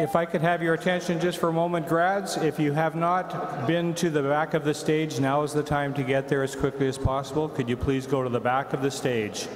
If I could have your attention just for a moment, grads, if you have not been to the back of the stage, now is the time to get there as quickly as possible. Could you please go to the back of the stage?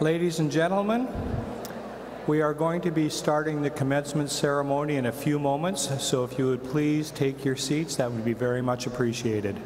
Ladies and gentlemen, we are going to be starting the commencement ceremony in a few moments, so if you would please take your seats, that would be very much appreciated.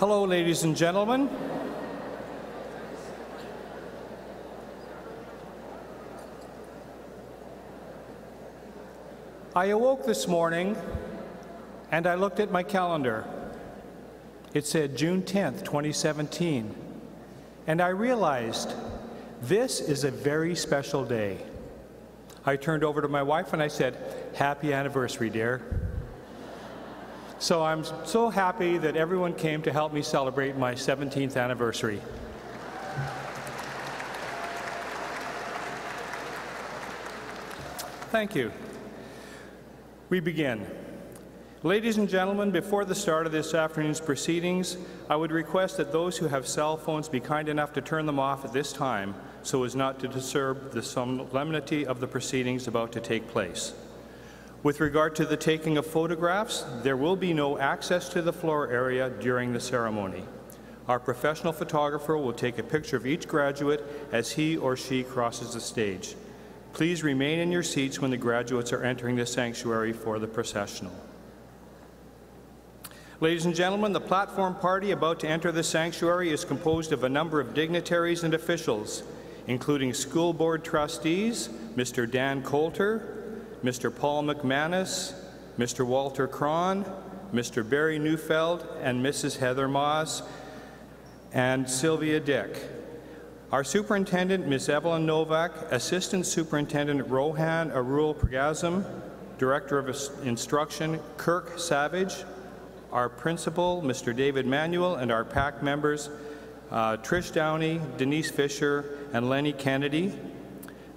Hello, ladies and gentlemen. I awoke this morning and I looked at my calendar. It said June 10th, 2017. and I realized this is a very special day. I turned over to my wife and I said, Happy anniversary, dear. So I'm so happy that everyone came to help me celebrate my 17th anniversary. Thank you. We begin. Ladies and gentlemen, before the start of this afternoon's proceedings, I would request that those who have cell phones be kind enough to turn them off at this time so as not to disturb the solemnity of the proceedings about to take place. With regard to the taking of photographs, there will be no access to the floor area during the ceremony. Our professional photographer will take a picture of each graduate as he or she crosses the stage. Please remain in your seats when the graduates are entering the sanctuary for the processional. Ladies and gentlemen, the platform party about to enter the sanctuary is composed of a number of dignitaries and officials, including school board trustees, Mr. Dan Coulter, Mr. Paul McManus, Mr. Walter Krahn, Mr. Barry Neufeld, and Mrs. Heather Maas, and Sylvia Dick. Our superintendent, Ms. Evelyn Novak, Assistant Superintendent Rohan Arul-pragasam, Director of Instruction Kirk Savage, our principal, Mr. David Manuel, and our PAC members, uh, Trish Downey, Denise Fisher, and Lenny Kennedy.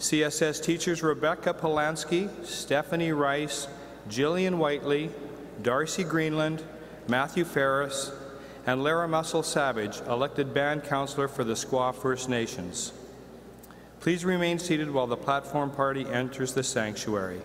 CSS teachers Rebecca Polanski, Stephanie Rice, Jillian Whiteley, Darcy Greenland, Matthew Ferris, and Lara Mussell Savage, elected band counselor for the Skwah First Nations. Please remain seated while the platform party enters the sanctuary.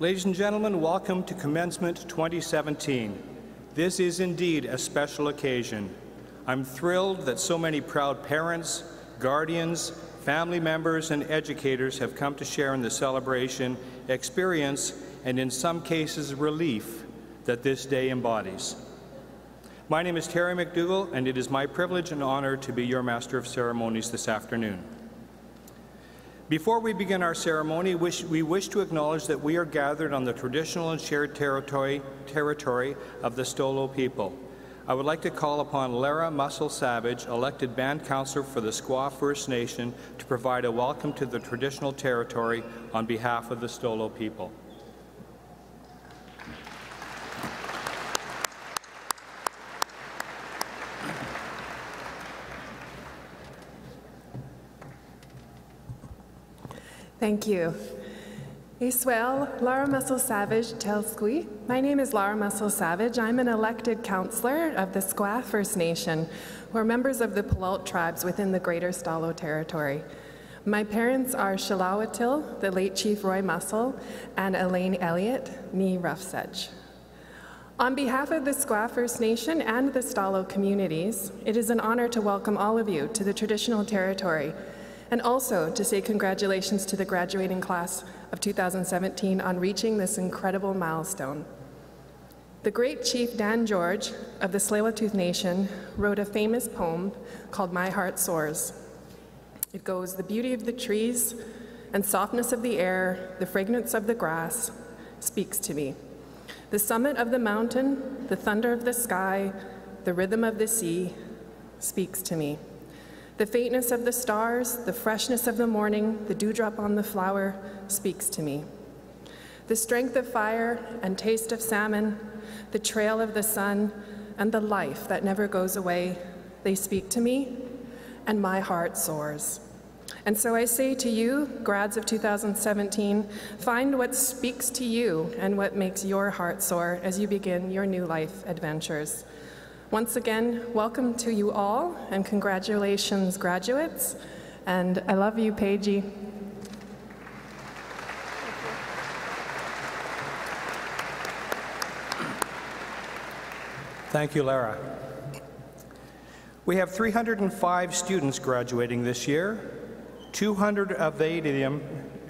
Ladies and gentlemen, welcome to Commencement 2017. This is indeed a special occasion. I'm thrilled that so many proud parents, guardians, family members, and educators have come to share in the celebration, experience, and in some cases, relief that this day embodies. My name is Terry McDougall, and it is my privilege and honor to be your Master of Ceremonies this afternoon. Before we begin our ceremony, we wish to acknowledge that we are gathered on the traditional and shared territory, territory of the Stolo people. I would like to call upon Lara Mussell Savage, elected band counselor for the Skwah First Nation, to provide a welcome to the traditional territory on behalf of the Stolo people. Thank you. Iswell, Lara Mussell Savage, Telsqui. My name is Lara Mussell Savage. I'm an elected councillor of the Skwah First Nation, who are members of the Pilalt tribes within the Greater Stalo Territory. My parents are Shalawatil, the late Chief Roy Mussell, and Elaine Elliott, Nee Roughsedge. On behalf of the Skwah First Nation and the Stalo communities, it is an honor to welcome all of you to the traditional territory and also to say congratulations to the graduating class of 2017 on reaching this incredible milestone. The great Chief Dan George of the tsleil Nation wrote a famous poem called My Heart Soars. It goes, the beauty of the trees and softness of the air, the fragrance of the grass speaks to me. The summit of the mountain, the thunder of the sky, the rhythm of the sea speaks to me. The faintness of the stars, the freshness of the morning, the dewdrop on the flower speaks to me. The strength of fire and taste of salmon, the trail of the sun, and the life that never goes away, they speak to me, and my heart soars. And so I say to you, grads of 2017, find what speaks to you and what makes your heart soar as you begin your new life adventures. Once again, welcome to you all, and congratulations, graduates. And I love you, Paigey. Thank you, Lara. We have 305 students graduating this year. 280 of them,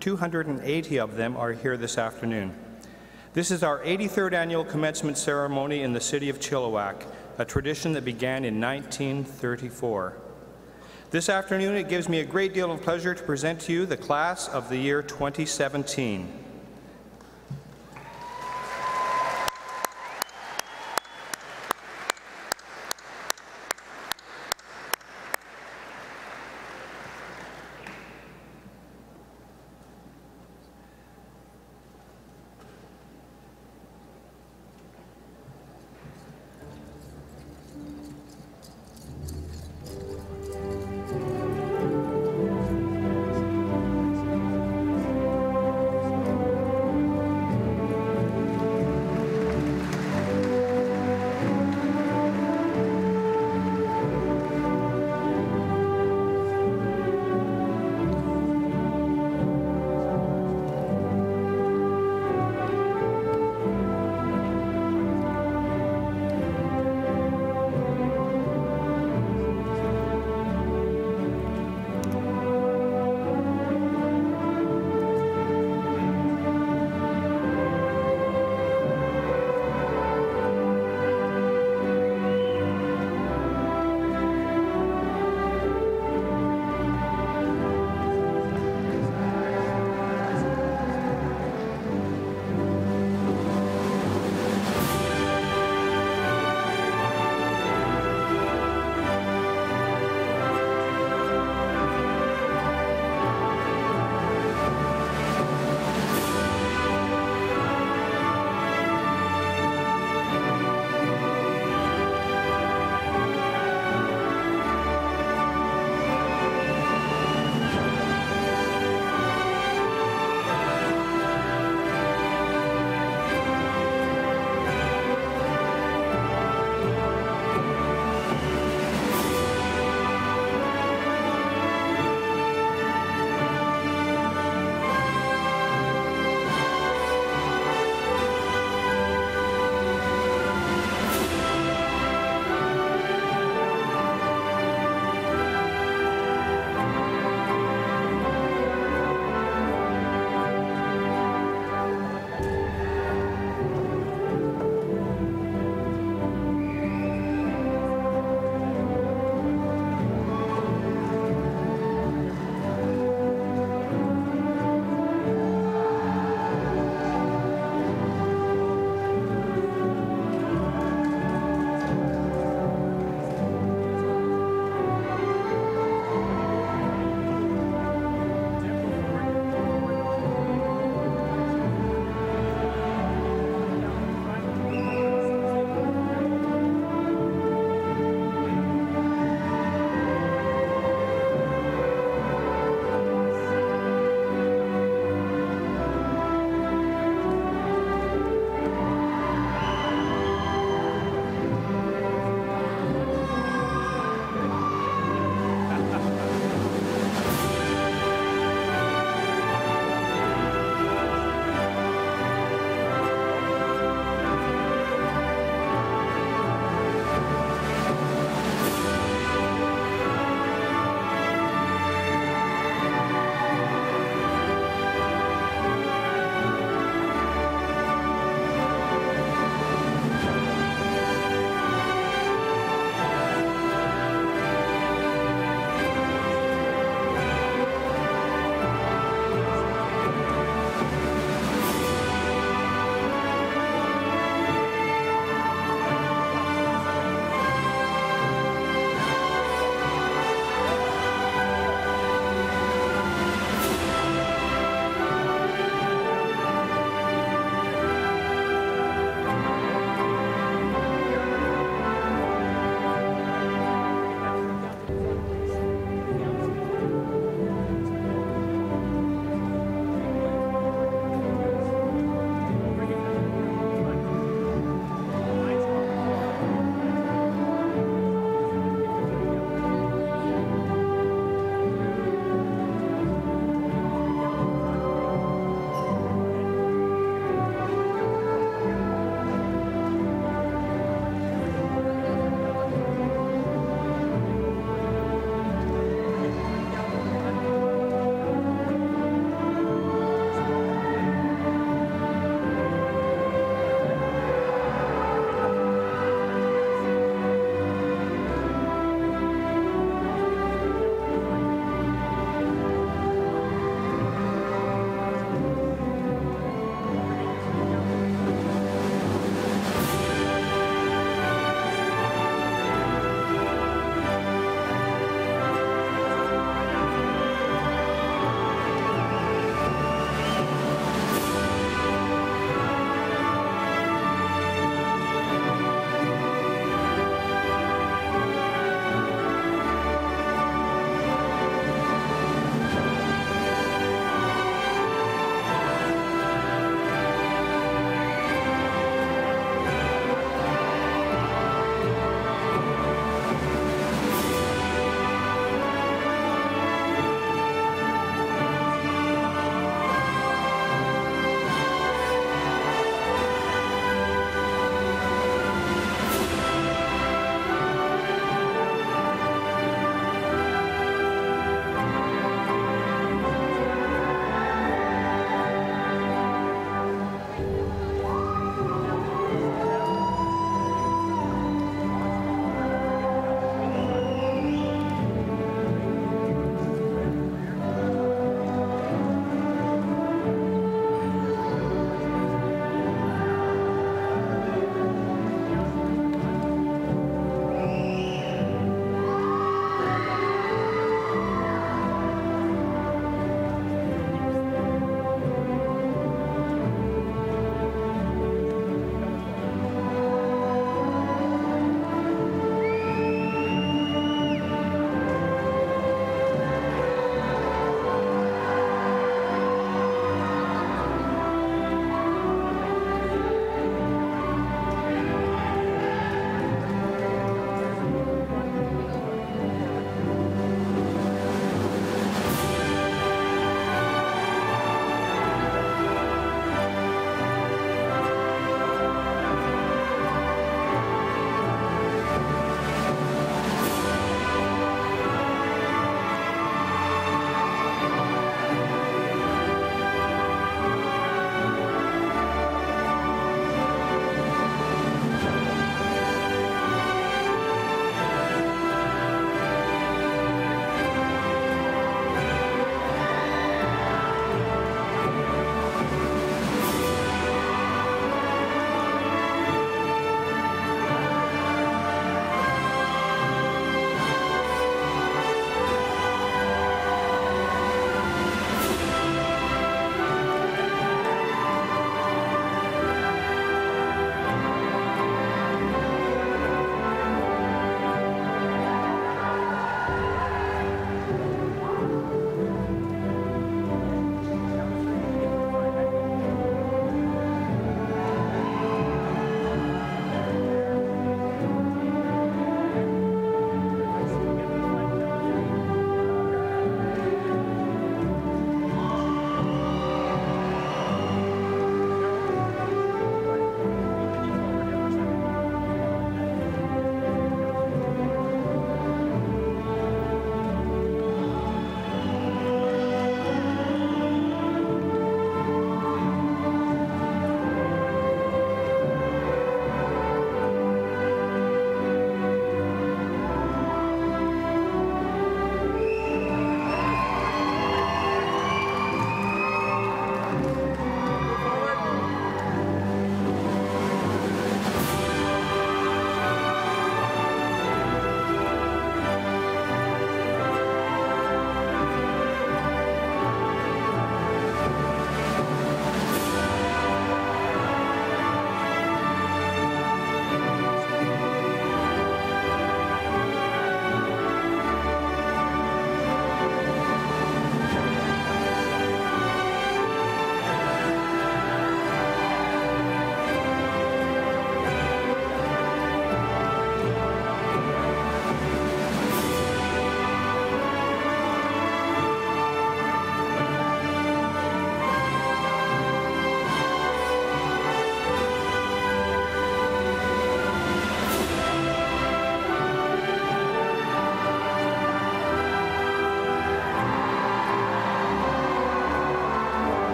280 of them are here this afternoon. This is our 83rd annual commencement ceremony in the city of Chilliwack, a tradition that began in 1934. This afternoon, it gives me a great deal of pleasure to present to you the class of the year 2017.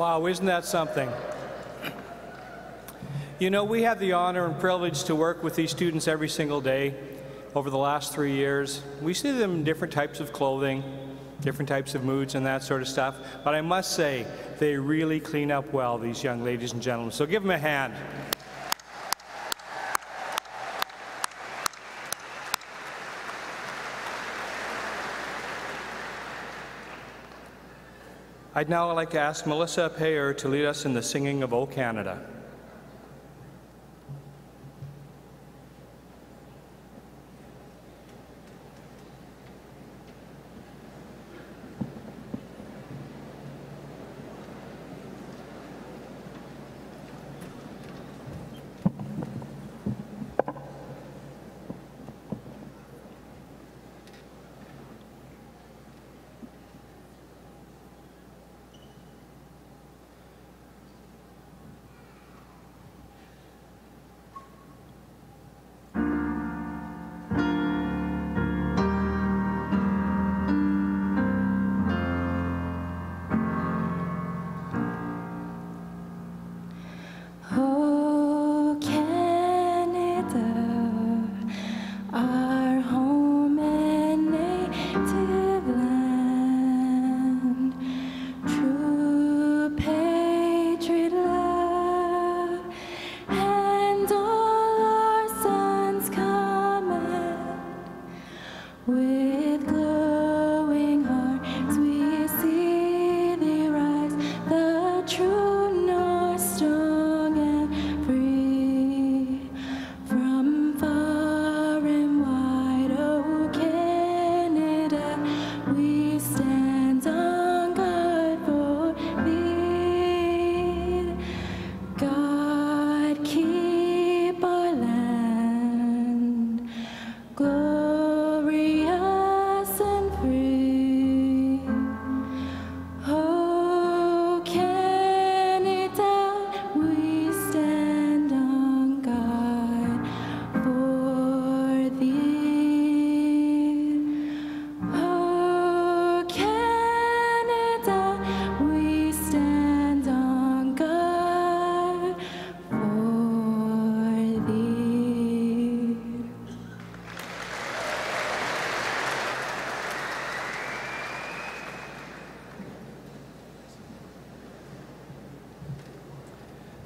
Wow, isn't that something? You know, we have the honor and privilege to work with these students every single day over the last three years. We see them in different types of clothing, different types of moods, and that sort of stuff. But I must say, they really clean up well, these young ladies and gentlemen. So give them a hand. I'd now like to ask Melissa Payer to lead us in the singing of O Canada. Our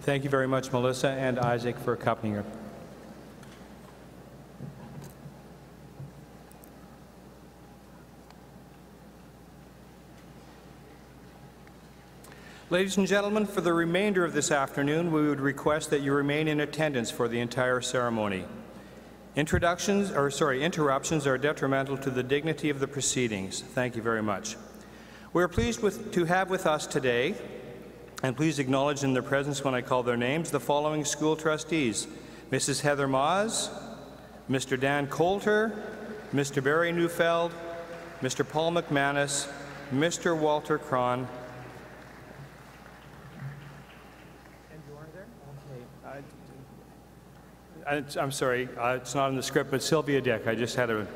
Thank you very much, Melissa and Isaac, for accompanying her. Ladies and gentlemen, for the remainder of this afternoon, we would request that you remain in attendance for the entire ceremony. Introductions, or sorry, interruptions are detrimental to the dignity of the proceedings. Thank you very much. We are pleased with, to have with us today, and please acknowledge in their presence when I call their names, the following school trustees. Mrs. Heather Maas, Mr. Dan Coulter, Mr. Barry Neufeld, Mr. Paul McManus, Mr. Walter Krahn, And you are there? I- I'm sorry, uh, it's not in the script, but Sylvia Dick. I just had a,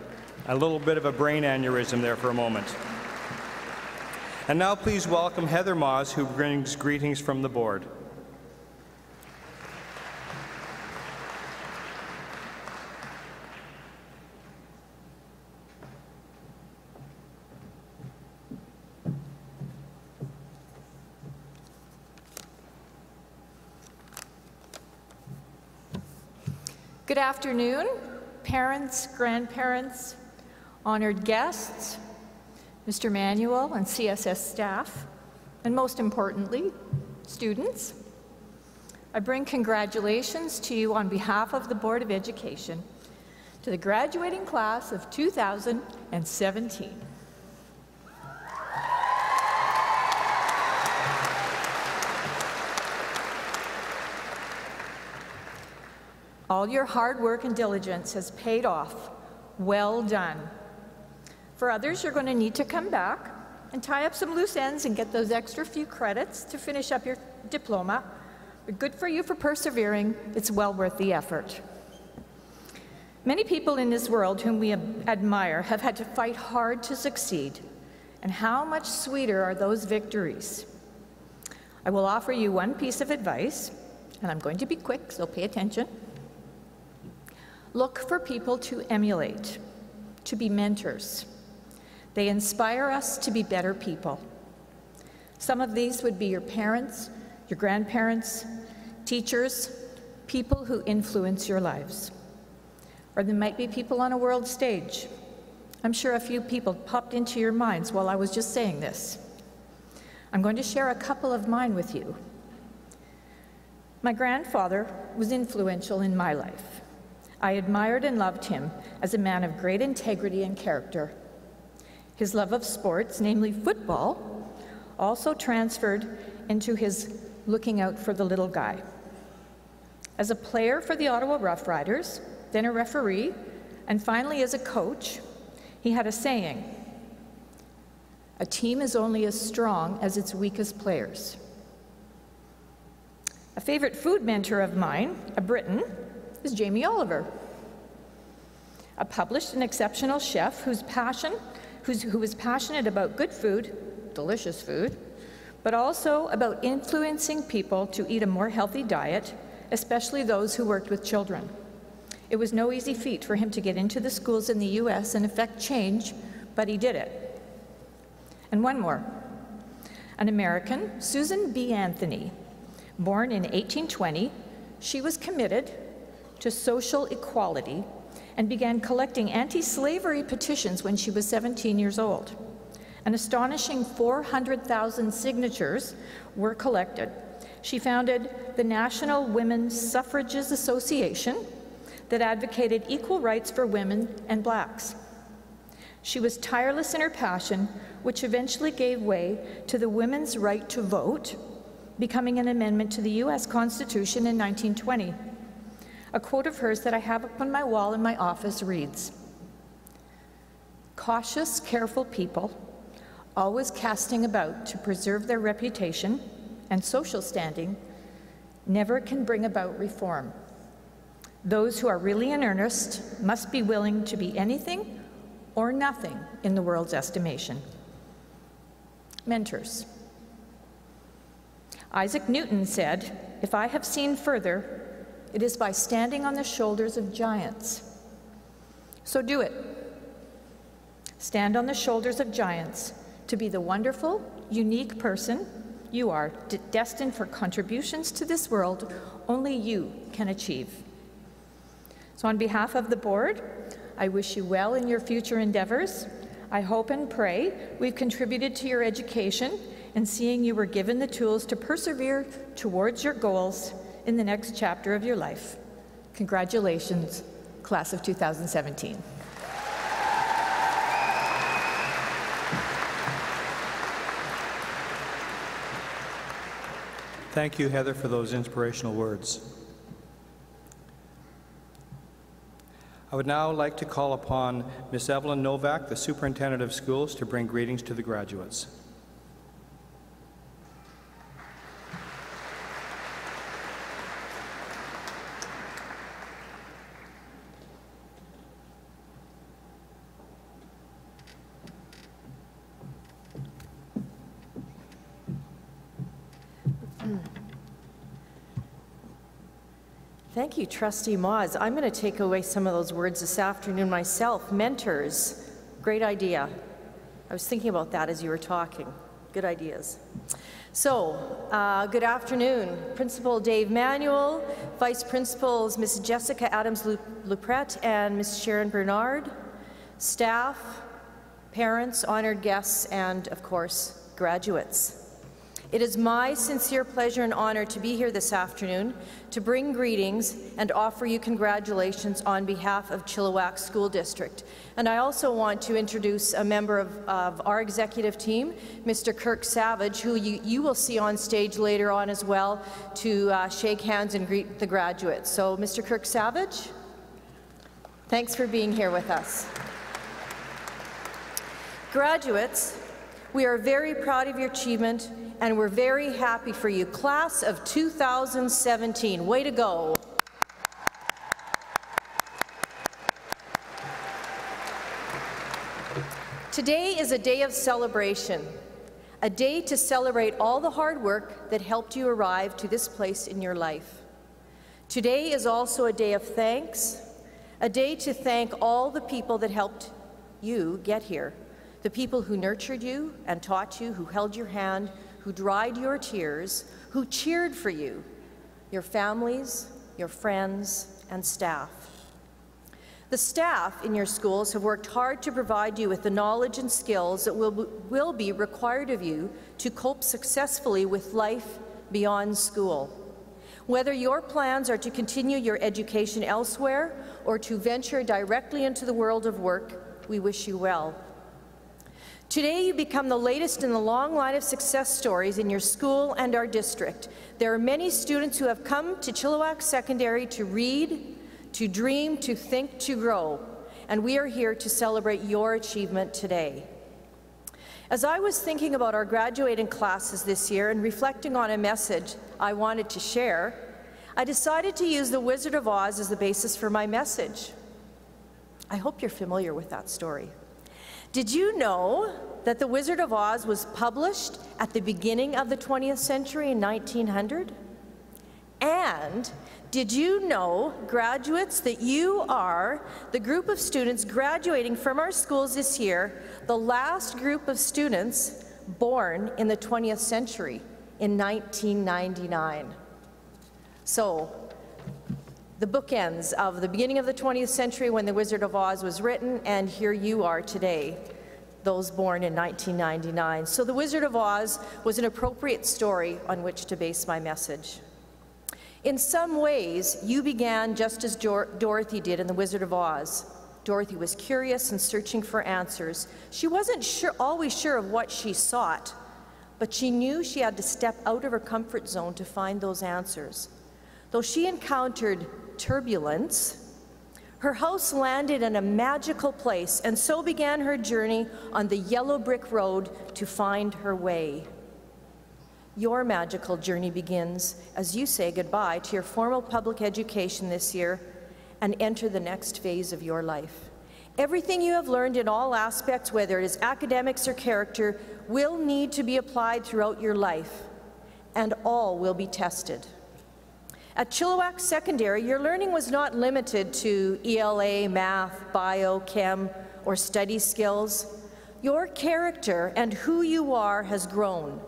a little bit of a brain aneurysm there for a moment. And now please welcome Heather Maas, who brings greetings from the board. Good afternoon, parents, grandparents, honored guests, Mr. Manuel and CSS staff, and most importantly, students. I bring congratulations to you on behalf of the Board of Education to the graduating class of 2017. All your hard work and diligence has paid off. Well done. For others, you're going to need to come back and tie up some loose ends and get those extra few credits to finish up your diploma. But good for you for persevering. It's well worth the effort. Many people in this world whom we admire have had to fight hard to succeed. And how much sweeter are those victories? I will offer you one piece of advice, and I'm going to be quick, so pay attention. Look for people to emulate, to be mentors. They inspire us to be better people. Some of these would be your parents, your grandparents, teachers, people who influence your lives. Or there might be people on a world stage. I'm sure a few people popped into your minds while I was just saying this. I'm going to share a couple of mine with you. My grandfather was influential in my life. I admired and loved him as a man of great integrity and character. His love of sports, namely football, also transferred into his looking out for the little guy. As a player for the Ottawa Roughriders, then a referee, and finally as a coach, he had a saying A team is only as strong as its weakest players. A favorite food mentor of mine, a Briton, is Jamie Oliver. A published and exceptional chef whose passion, who was passionate about good food, delicious food, but also about influencing people to eat a more healthy diet, especially those who worked with children. It was no easy feat for him to get into the schools in the US and effect change, but he did it. And one more. An American, Susan B. Anthony, born in 1820, she was committed to social equality and began collecting anti slavery petitions when she was 17 years old. An astonishing 400,000 signatures were collected. She founded the National Women's Suffrages Association that advocated equal rights for women and blacks. She was tireless in her passion, which eventually gave way to the women's right to vote, becoming an amendment to the US Constitution in 1920. A quote of hers that I have up on my wall in my office reads Cautious, careful people, always casting about to preserve their reputation and social standing, never can bring about reform. Those who are really in earnest must be willing to be anything or nothing in the world's estimation. Mentors. Isaac Newton said, If I have seen further, it is by standing on the shoulders of giants. So do it. Stand on the shoulders of giants to be the wonderful, unique person you are, destined for contributions to this world only you can achieve. So, on behalf of the board, I wish you well in your future endeavors. I hope and pray we've contributed to your education and seeing you were given the tools to persevere towards your goals in the next chapter of your life. Congratulations, class of 2017. Thank you, Heather, for those inspirational words. I would now like to call upon Ms. Evelyn Novak, the Superintendent of Schools, to bring greetings to the graduates. Thank you, Trustee Maas. I'm going to take away some of those words this afternoon myself. Mentors, great idea. I was thinking about that as you were talking. Good ideas. So, uh, good afternoon. Principal Dave Manuel, Vice Principals Ms. Jessica Adams-Lupret and Ms. Sharon Bernard, staff, parents, honored guests, and of course, graduates. It is my sincere pleasure and honor to be here this afternoon to bring greetings and offer you congratulations on behalf of Chilliwack School District. And I also want to introduce a member of, of our executive team, Mr. Kirk Savage, who you, you, will see on stage later on as well to uh, shake hands and greet the graduates. So, Mr. Kirk Savage, thanks for being here with us. Graduates, we are very proud of your achievement and we're very happy for you. Class of 2017, way to go. Today is a day of celebration, a day to celebrate all the hard work that helped you arrive to this place in your life. Today is also a day of thanks, a day to thank all the people that helped you get here, the people who nurtured you and taught you, who held your hand, who dried your tears, who cheered for you, your families, your friends, and staff. The staff in your schools have worked hard to provide you with the knowledge and skills that will, will be required of you to cope successfully with life beyond school. Whether your plans are to continue your education elsewhere or to venture directly into the world of work, we wish you well. Today, you become the latest in the long line of success stories in your school and our district. There are many students who have come to Chilliwack Secondary to read, to dream, to think, to grow, and we are here to celebrate your achievement today. As I was thinking about our graduating classes this year and reflecting on a message I wanted to share, I decided to use The Wizard of Oz as the basis for my message. I hope you're familiar with that story. Did you know that The Wizard of Oz was published at the beginning of the 20th century in 1900? And did you know, graduates, that you are the group of students graduating from our schools this year, the last group of students born in the 20th century in 1999? So, the bookends of the beginning of the 20th century when The Wizard of Oz was written, and here you are today, those born in 1999. So The Wizard of Oz was an appropriate story on which to base my message. In some ways, you began just as Dor Dorothy did in The Wizard of Oz. Dorothy was curious and searching for answers. She wasn't sure, always sure of what she sought, but she knew she had to step out of her comfort zone to find those answers. Though she encountered turbulence, her house landed in a magical place, and so began her journey on the yellow brick road to find her way. Your magical journey begins as you say goodbye to your formal public education this year and enter the next phase of your life. Everything you have learned in all aspects, whether it is academics or character, will need to be applied throughout your life, and all will be tested. At Chilliwack Secondary, your learning was not limited to ELA, math, bio, chem, or study skills. Your character and who you are has grown.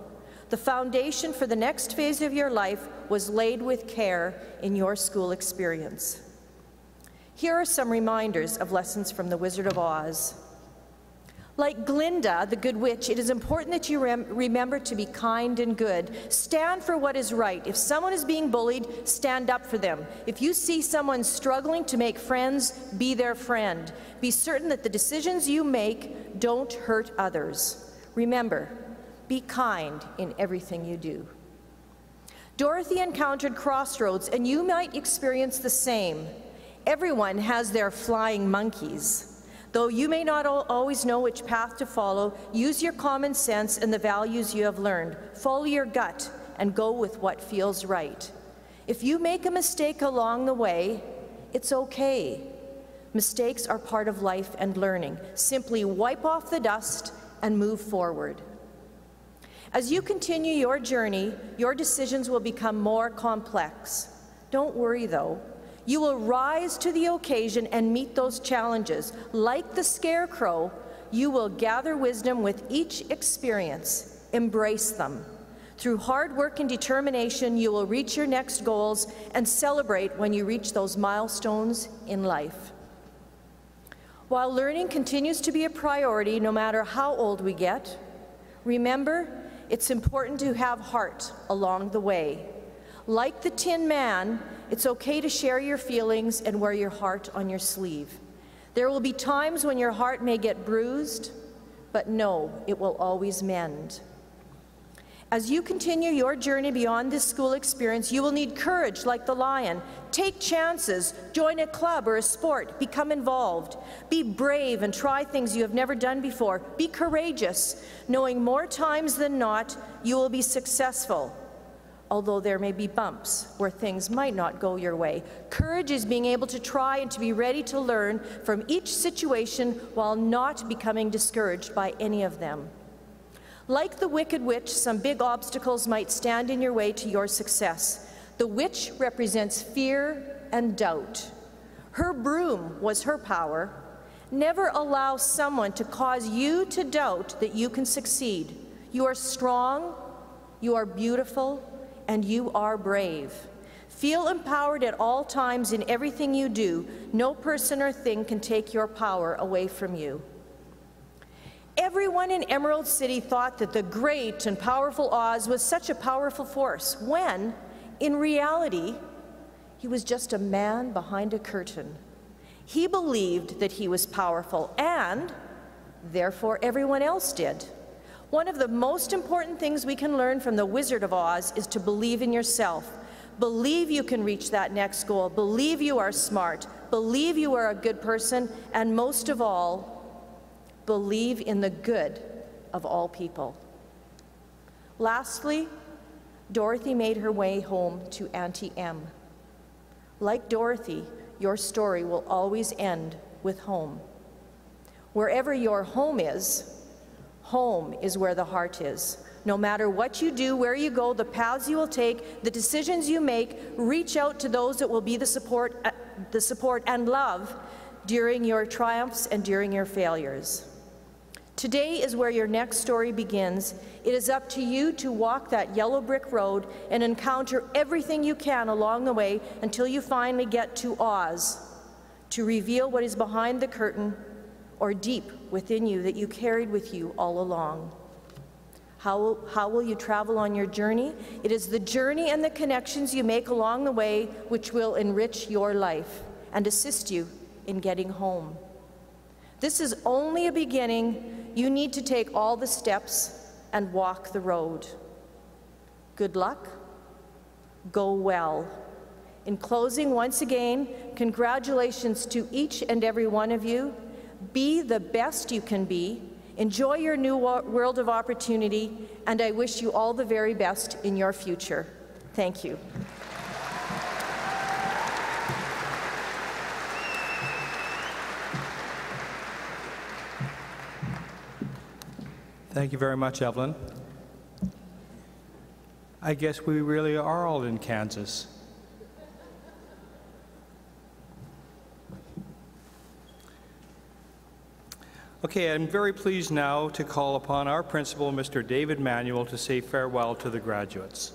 The foundation for the next phase of your life was laid with care in your school experience. Here are some reminders of lessons from The Wizard of Oz. Like Glinda, the good witch, it is important that you rem remember to be kind and good. Stand for what is right. If someone is being bullied, stand up for them. If you see someone struggling to make friends, be their friend. Be certain that the decisions you make don't hurt others. Remember, be kind in everything you do. Dorothy encountered crossroads, and you might experience the same. Everyone has their flying monkeys. Though you may not always know which path to follow, use your common sense and the values you have learned. Follow your gut and go with what feels right. If you make a mistake along the way, it's okay. Mistakes are part of life and learning. Simply wipe off the dust and move forward. As you continue your journey, your decisions will become more complex. Don't worry though. You will rise to the occasion and meet those challenges. Like the scarecrow, you will gather wisdom with each experience. Embrace them. Through hard work and determination, you will reach your next goals and celebrate when you reach those milestones in life. While learning continues to be a priority no matter how old we get, remember it's important to have heart along the way. Like the Tin Man, it's okay to share your feelings and wear your heart on your sleeve. There will be times when your heart may get bruised, but no, it will always mend. As you continue your journey beyond this school experience, you will need courage like the lion. Take chances, join a club or a sport, become involved. Be brave and try things you have never done before. Be courageous, knowing more times than not you will be successful although there may be bumps where things might not go your way. Courage is being able to try and to be ready to learn from each situation while not becoming discouraged by any of them. Like the Wicked Witch, some big obstacles might stand in your way to your success. The witch represents fear and doubt. Her broom was her power. Never allow someone to cause you to doubt that you can succeed. You are strong, you are beautiful, and you are brave. Feel empowered at all times in everything you do. No person or thing can take your power away from you. Everyone in Emerald City thought that the great and powerful Oz was such a powerful force, when, in reality, he was just a man behind a curtain. He believed that he was powerful, and therefore everyone else did. One of the most important things we can learn from the Wizard of Oz is to believe in yourself. Believe you can reach that next goal. Believe you are smart. Believe you are a good person. And most of all, believe in the good of all people. Lastly, Dorothy made her way home to Auntie M. Like Dorothy, your story will always end with home. Wherever your home is, home is where the heart is. No matter what you do, where you go, the paths you will take, the decisions you make, reach out to those that will be the support, uh, the support and love during your triumphs and during your failures. Today is where your next story begins. It is up to you to walk that yellow brick road and encounter everything you can along the way until you finally get to Oz, to reveal what is behind the curtain or deep within you that you carried with you all along. How will, how will you travel on your journey? It is the journey and the connections you make along the way which will enrich your life and assist you in getting home. This is only a beginning you need to take all the steps and walk the road. Good luck. Go well. In closing, once again, congratulations to each and every one of you. Be the best you can be. Enjoy your new world of opportunity, and I wish you all the very best in your future. Thank you. Thank you very much, Evelyn. I guess we really are all in Kansas. Okay, I'm very pleased now to call upon our principal, Mr. David Manuel, to say farewell to the graduates.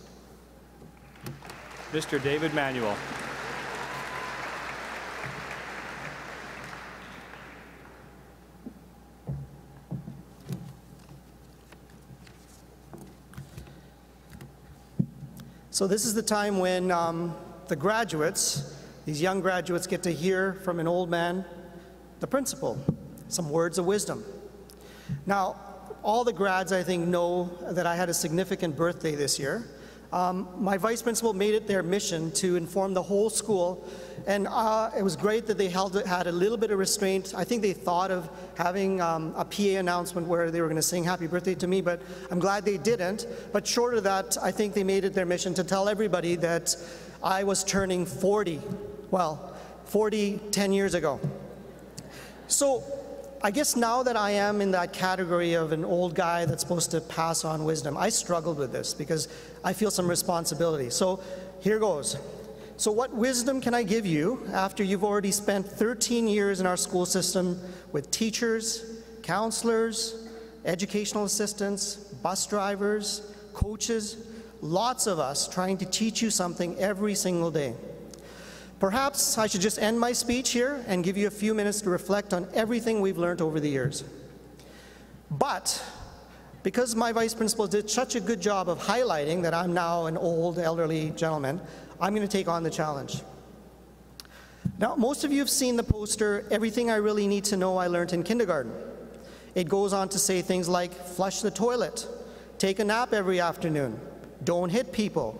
Mr. David Manuel. So this is the time when um, the graduates, these young graduates, get to hear from an old man, the principal, some words of wisdom. Now, all the grads, I think, know that I had a significant birthday this year. Um, my vice principal made it their mission to inform the whole school, and uh, it was great that they held, had a little bit of restraint. I think they thought of having um, a PA announcement where they were going to sing happy birthday to me, but I'm glad they didn't. But short of that, I think they made it their mission to tell everybody that I was turning 40. Well, 40 10 years ago. So I guess now that I am in that category of an old guy that's supposed to pass on wisdom, I struggled with this because I feel some responsibility. So here goes. So, what wisdom can I give you after you've already spent 13 years in our school system with teachers, counselors, educational assistants, bus drivers, coaches, lots of us trying to teach you something every single day? Perhaps I should just end my speech here and give you a few minutes to reflect on everything we've learned over the years. But because my vice principal did such a good job of highlighting that I'm now an old elderly gentleman, I'm going to take on the challenge. Now, most of you have seen the poster, Everything I Really Need to Know I Learned in Kindergarten. It goes on to say things like flush the toilet, take a nap every afternoon, don't hit people.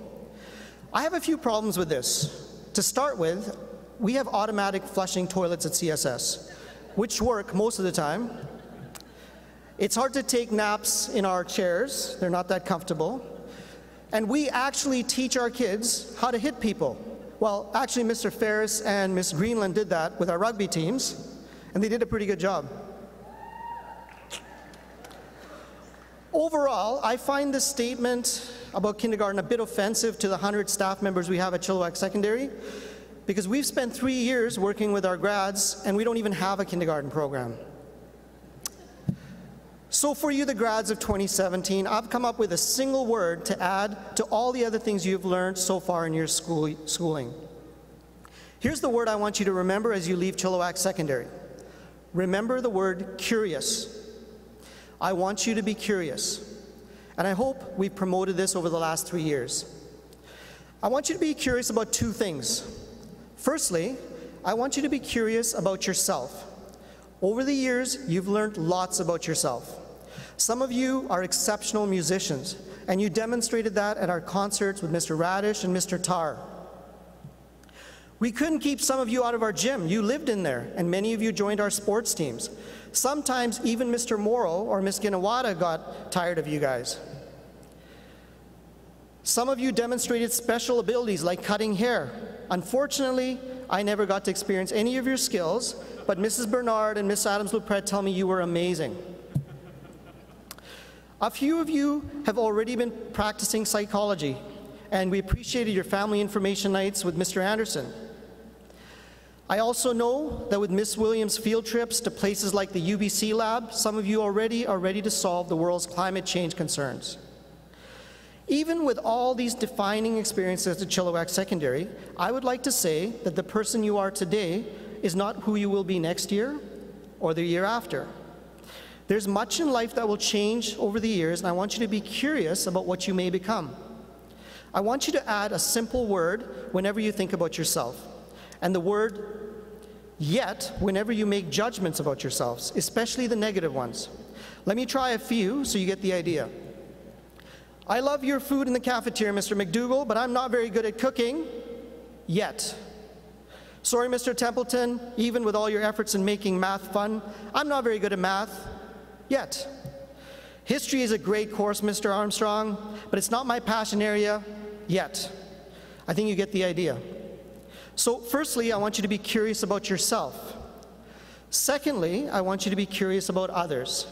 I have a few problems with this. To start with, we have automatic flushing toilets at CSS, which work most of the time. It's hard to take naps in our chairs, they're not that comfortable. And we actually teach our kids how to hit people. Well, actually, Mr. Ferris and Miss Greenland did that with our rugby teams, and they did a pretty good job. Overall, I find this statement about kindergarten a bit offensive to the 100 staff members we have at Chilliwack Secondary because we've spent three years working with our grads and we don't even have a kindergarten program. So, for you, the grads of 2017, I've come up with a single word to add to all the other things you've learned so far in your school, schooling. Here's the word I want you to remember as you leave Chilliwack Secondary. Remember the word curious. I want you to be curious. And I hope we've promoted this over the last three years. I want you to be curious about two things. Firstly, I want you to be curious about yourself. Over the years, you've learned lots about yourself. Some of you are exceptional musicians, and you demonstrated that at our concerts with Mr. Radish and Mr. Tarr. We couldn't keep some of you out of our gym. You lived in there, and many of you joined our sports teams. Sometimes even Mr. Morrow or Miss Ginawada got tired of you guys. Some of you demonstrated special abilities like cutting hair. Unfortunately, I never got to experience any of your skills, but Mrs. Bernard and Miss Adams Lupret tell me you were amazing. A few of you have already been practicing psychology, and we appreciated your family information nights with Mr. Anderson. I also know that with Miss Williams' field trips to places like the UBC lab, some of you already are ready to solve the world's climate change concerns. Even with all these defining experiences at Chilliwack Secondary, I would like to say that the person you are today is not who you will be next year or the year after. There's much in life that will change over the years, and I want you to be curious about what you may become. I want you to add a simple word whenever you think about yourself, and the word yet whenever you make judgments about yourselves, especially the negative ones. Let me try a few so you get the idea. I love your food in the cafeteria, Mr. McDougall, but I'm not very good at cooking yet. Sorry, Mr. Templeton, even with all your efforts in making math fun, I'm not very good at math yet. History is a great course, Mr. Armstrong, but it's not my passion area yet. I think you get the idea. So, firstly, I want you to be curious about yourself. Secondly, I want you to be curious about others.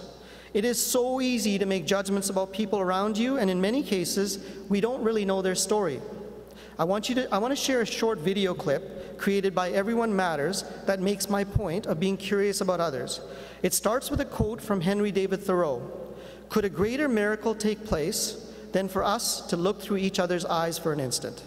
It is so easy to make judgments about people around you, and in many cases, we don't really know their story. I want, you to, I want to share a short video clip created by Everyone Matters that makes my point of being curious about others. It starts with a quote from Henry David Thoreau Could a greater miracle take place than for us to look through each other's eyes for an instant?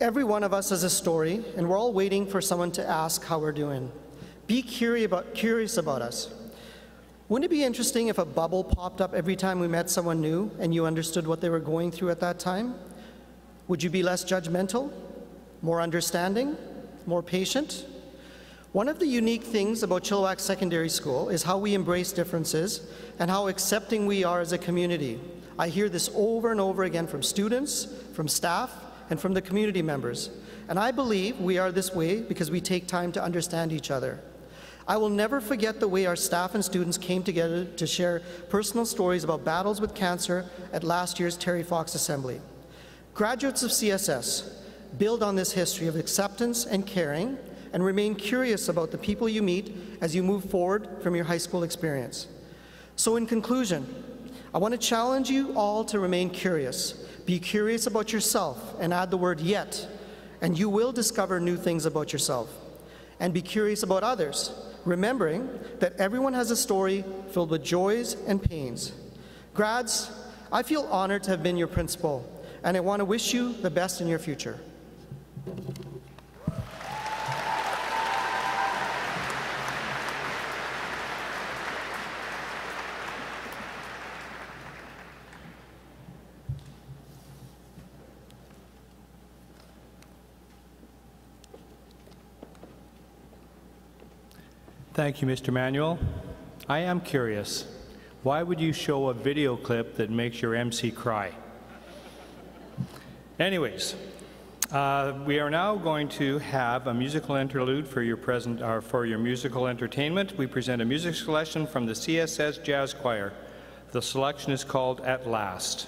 Every one of us has a story, and we're all waiting for someone to ask how we're doing. Be curious about, curious about us. Wouldn't it be interesting if a bubble popped up every time we met someone new and you understood what they were going through at that time? Would you be less judgmental, more understanding, more patient? One of the unique things about Chilliwack Secondary School is how we embrace differences and how accepting we are as a community. I hear this over and over again from students, from staff, and from the community members. And I believe we are this way because we take time to understand each other. I will never forget the way our staff and students came together to share personal stories about battles with cancer at last year's Terry Fox Assembly. Graduates of CSS, build on this history of acceptance and caring and remain curious about the people you meet as you move forward from your high school experience. So in conclusion, I want to challenge you all to remain curious. Be curious about yourself and add the word yet, and you will discover new things about yourself. And be curious about others, remembering that everyone has a story filled with joys and pains. Grads, I feel honored to have been your principal, and I want to wish you the best in your future. Thank you, Mr. Manuel. I am curious. Why would you show a video clip that makes your MC cry? Anyways, uh, we are now going to have a musical interlude for your present or for your musical entertainment. We present a music selection from the CSS Jazz Choir. The selection is called At Last.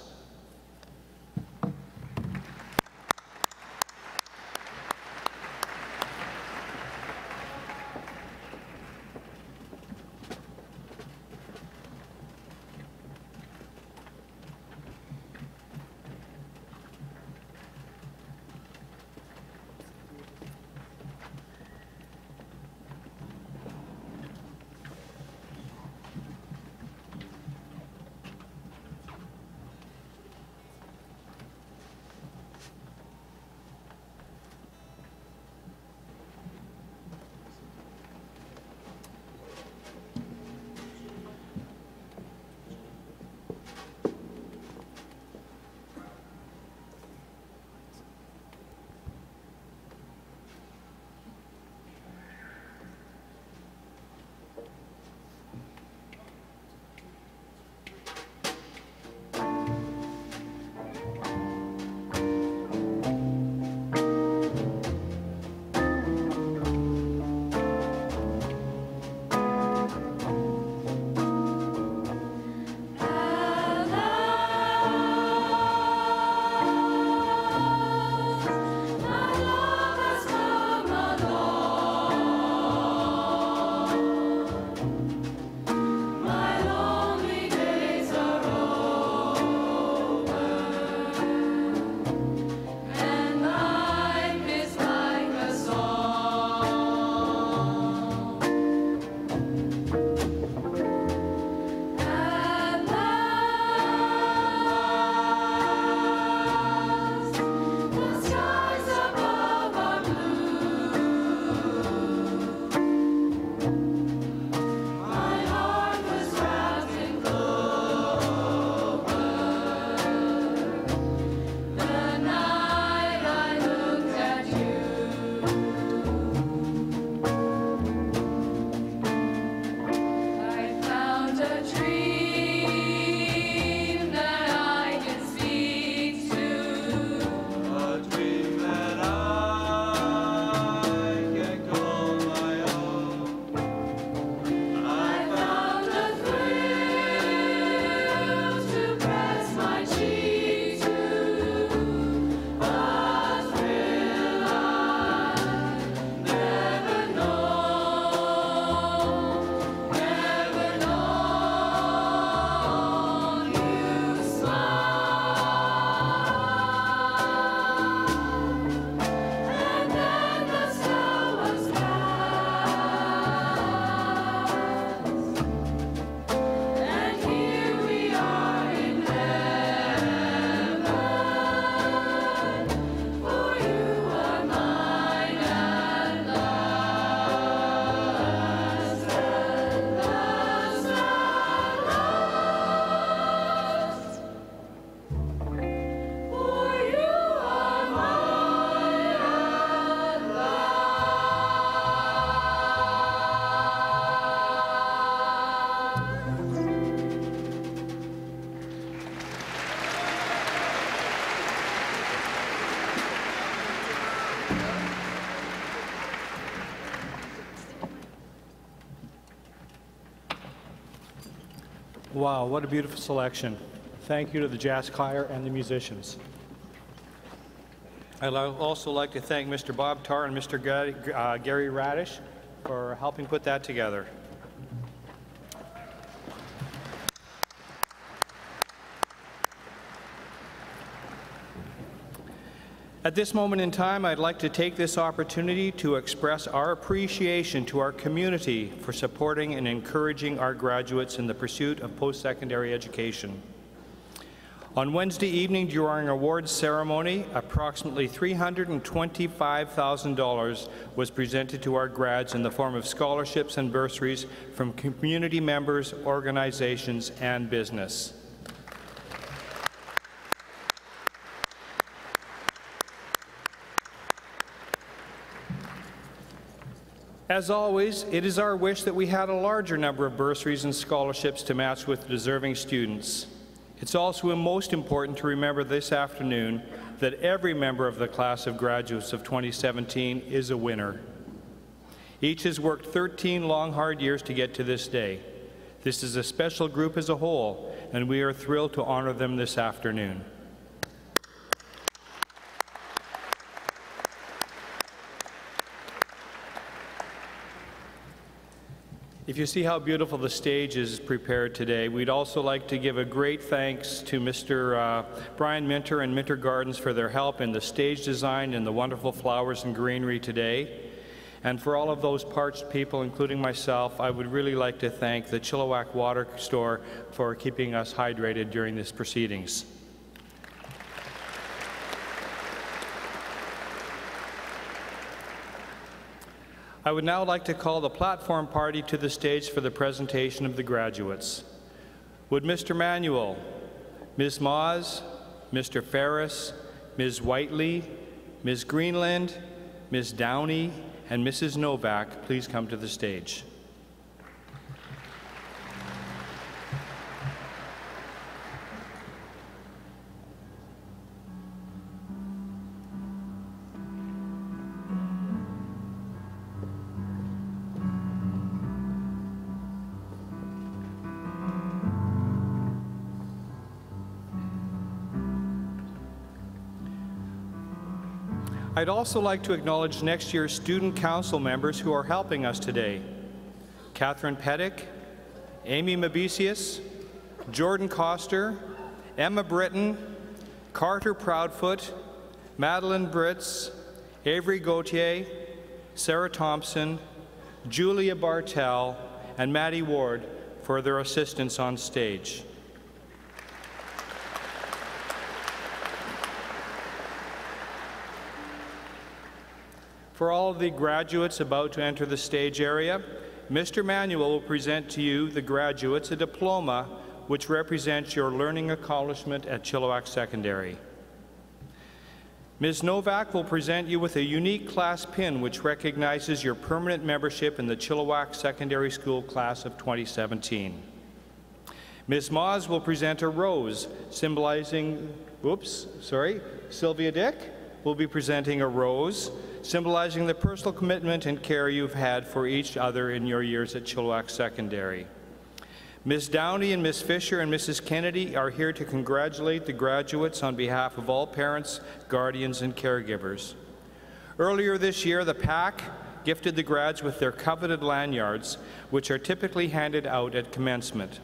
Wow, what a beautiful selection. Thank you to the jazz choir and the musicians. I'd also like to thank Mr. Bob Tarr and Mr. Uh, Gary Radish for helping put that together. At this moment in time, I'd like to take this opportunity to express our appreciation to our community for supporting and encouraging our graduates in the pursuit of post-secondary education. On Wednesday evening during awards ceremony, approximately $325,000 was presented to our grads in the form of scholarships and bursaries from community members, organizations, and business. As always, it is our wish that we had a larger number of bursaries and scholarships to match with deserving students. It's also most important to remember this afternoon that every member of the class of graduates of 2017 is a winner. Each has worked 13 long, hard years to get to this day. This is a special group as a whole, and we are thrilled to honor them this afternoon. If you see how beautiful the stage is prepared today, we'd also like to give a great thanks to Mr. Uh, Brian Minter and Minter Gardens for their help in the stage design and the wonderful flowers and greenery today. And for all of those parched people, including myself, I would really like to thank the Chilliwack Water Store for keeping us hydrated during these proceedings. I would now like to call the platform party to the stage for the presentation of the graduates. Would Mr. Manuel, Ms. Maas, Mr. Ferris, Ms. Whiteley, Ms. Greenland, Ms. Downey, and Mrs. Novak please come to the stage? I'd also like to acknowledge next year's student council members who are helping us today. Catherine Pettick, Amy Mabesius, Jordan Coster, Emma Britton, Carter Proudfoot, Madeline Britz, Avery Gauthier, Sarah Thompson, Julia Bartell, and Maddie Ward for their assistance on stage. For all of the graduates about to enter the stage area, Mr. Manuel will present to you, the graduates, a diploma which represents your learning accomplishment at Chilliwack Secondary. Ms. Novak will present you with a unique class pin which recognizes your permanent membership in the Chilliwack Secondary School class of 2017. Ms. Maas will present a rose symbolizing, oops, sorry, Sylvia Dick will be presenting a rose symbolizing the personal commitment and care you've had for each other in your years at Chilliwack Secondary. Ms. Downey and Ms. Fisher and Mrs. Kennedy are here to congratulate the graduates on behalf of all parents, guardians, and caregivers. Earlier this year, the PAC gifted the grads with their coveted lanyards, which are typically handed out at commencement.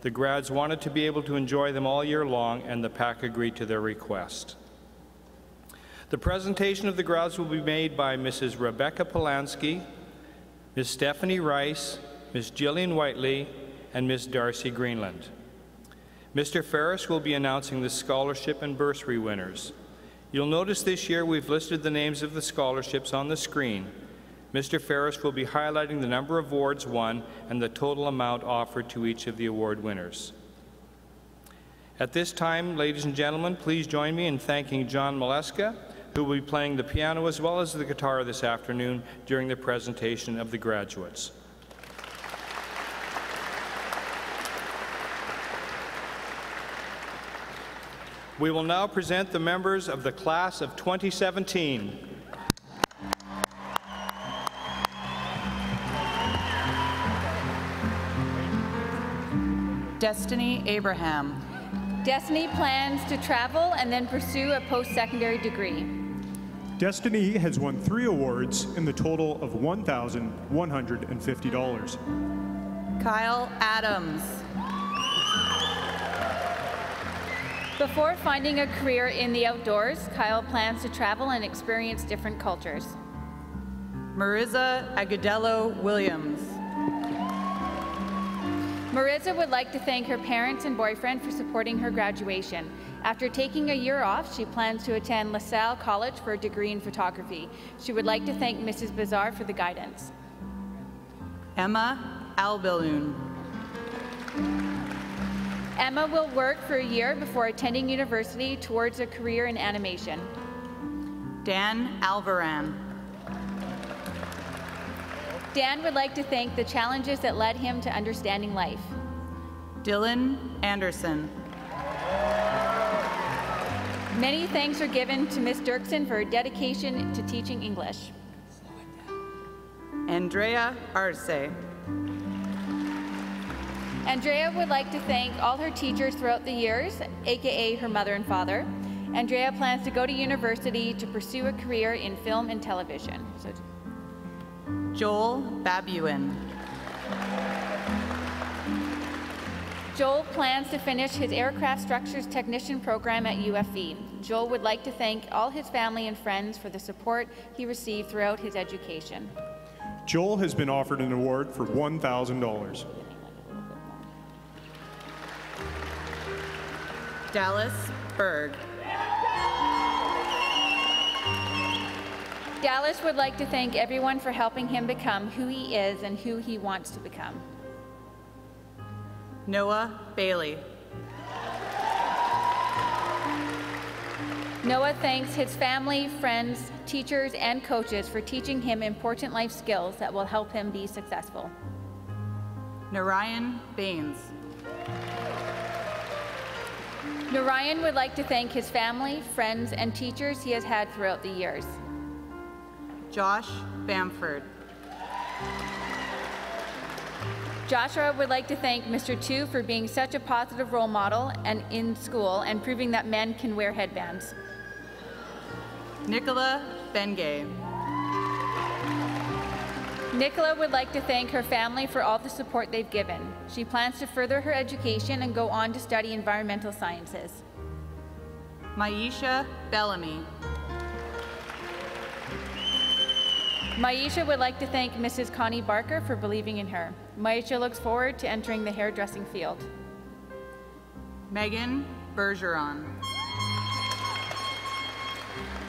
The grads wanted to be able to enjoy them all year long, and the PAC agreed to their request. The presentation of the grads will be made by Mrs. Rebecca Polanski, Ms. Stephanie Rice, Ms. Jillian Whiteley, and Ms. Darcy Greenland. Mr. Ferris will be announcing the scholarship and bursary winners. You'll notice this year we've listed the names of the scholarships on the screen. Mr. Ferris will be highlighting the number of awards won and the total amount offered to each of the award winners. At this time, ladies and gentlemen, please join me in thanking John Maleska, who will be playing the piano as well as the guitar this afternoon during the presentation of the graduates. We will now present the members of the class of 2017. Destiny Abraham. Destiny plans to travel and then pursue a post-secondary degree. Destiny has won three awards in the total of $1,150. Kyle Adams. Before finding a career in the outdoors, Kyle plans to travel and experience different cultures. Marissa Agudelo Williams. Marissa would like to thank her parents and boyfriend for supporting her graduation. After taking a year off, she plans to attend LaSalle College for a degree in photography. She would like to thank Mrs. Bazar for the guidance. Emma Albiloon. Emma will work for a year before attending university towards a career in animation. Dan Alvaran. Dan would like to thank the challenges that led him to understanding life. Dylan Anderson. Many thanks are given to Ms. Dirksen for her dedication to teaching English. Andrea Arce. Andrea would like to thank all her teachers throughout the years, aka her mother and father. Andrea plans to go to university to pursue a career in film and television. So, Joel Babuin. Joel plans to finish his aircraft structures technician program at UFV. Joel would like to thank all his family and friends for the support he received throughout his education. Joel has been offered an award for $1,000. Dallas Berg. Dallas would like to thank everyone for helping him become who he is and who he wants to become. Noah Bailey. Noah thanks his family, friends, teachers, and coaches for teaching him important life skills that will help him be successful. Narayan Baines. Narayan would like to thank his family, friends, and teachers he has had throughout the years. Josh Bamford. Joshua would like to thank Mr. Tu for being such a positive role model and in school and proving that men can wear headbands. Nicola Bengay. Nicola would like to thank her family for all the support they've given. She plans to further her education and go on to study environmental sciences. Maisha Bellamy. Maisha would like to thank Mrs. Connie Barker for believing in her. Maisha looks forward to entering the hairdressing field. Megan Bergeron.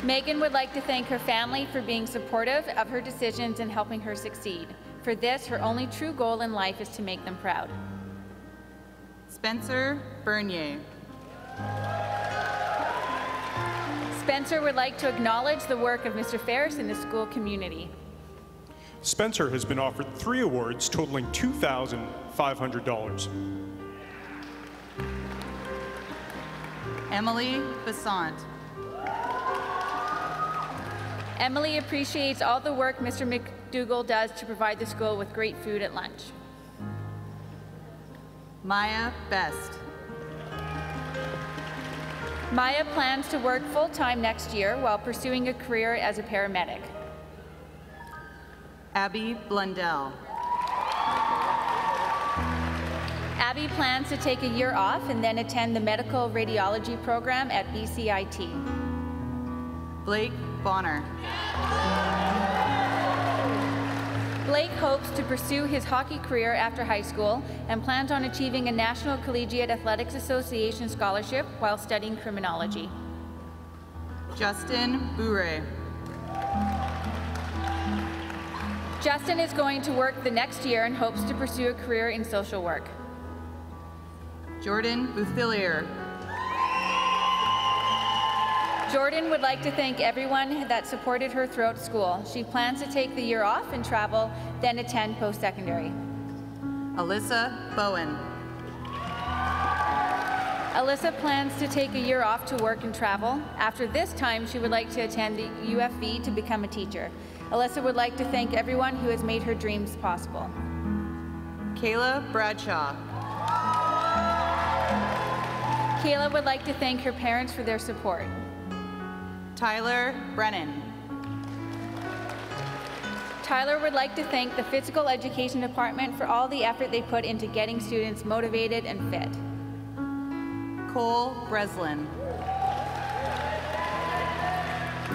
Megan would like to thank her family for being supportive of her decisions and helping her succeed. For this, her only true goal in life is to make them proud. Spencer Bernier. Spencer would like to acknowledge the work of Mr. Ferris in the school community. Spencer has been offered three awards totaling $2,500. Emily Besant. Emily appreciates all the work Mr. McDougall does to provide the school with great food at lunch. Maya Best. Maya plans to work full-time next year while pursuing a career as a paramedic. Abby Blundell. Abby plans to take a year off and then attend the medical radiology program at BCIT. Blake Bonner. Blake hopes to pursue his hockey career after high school and plans on achieving a National Collegiate Athletics Association scholarship while studying criminology. Justin Bourre. Justin is going to work the next year and hopes to pursue a career in social work. Jordan Bouthillier. Jordan would like to thank everyone that supported her throughout school. She plans to take the year off and travel, then attend post-secondary. Alyssa Bowen. Alyssa plans to take a year off to work and travel. After this time, she would like to attend the UFV to become a teacher. Alyssa would like to thank everyone who has made her dreams possible. Kayla Bradshaw. Kayla would like to thank her parents for their support. Tyler Brennan. Tyler would like to thank the Physical Education Department for all the effort they put into getting students motivated and fit. Cole Breslin.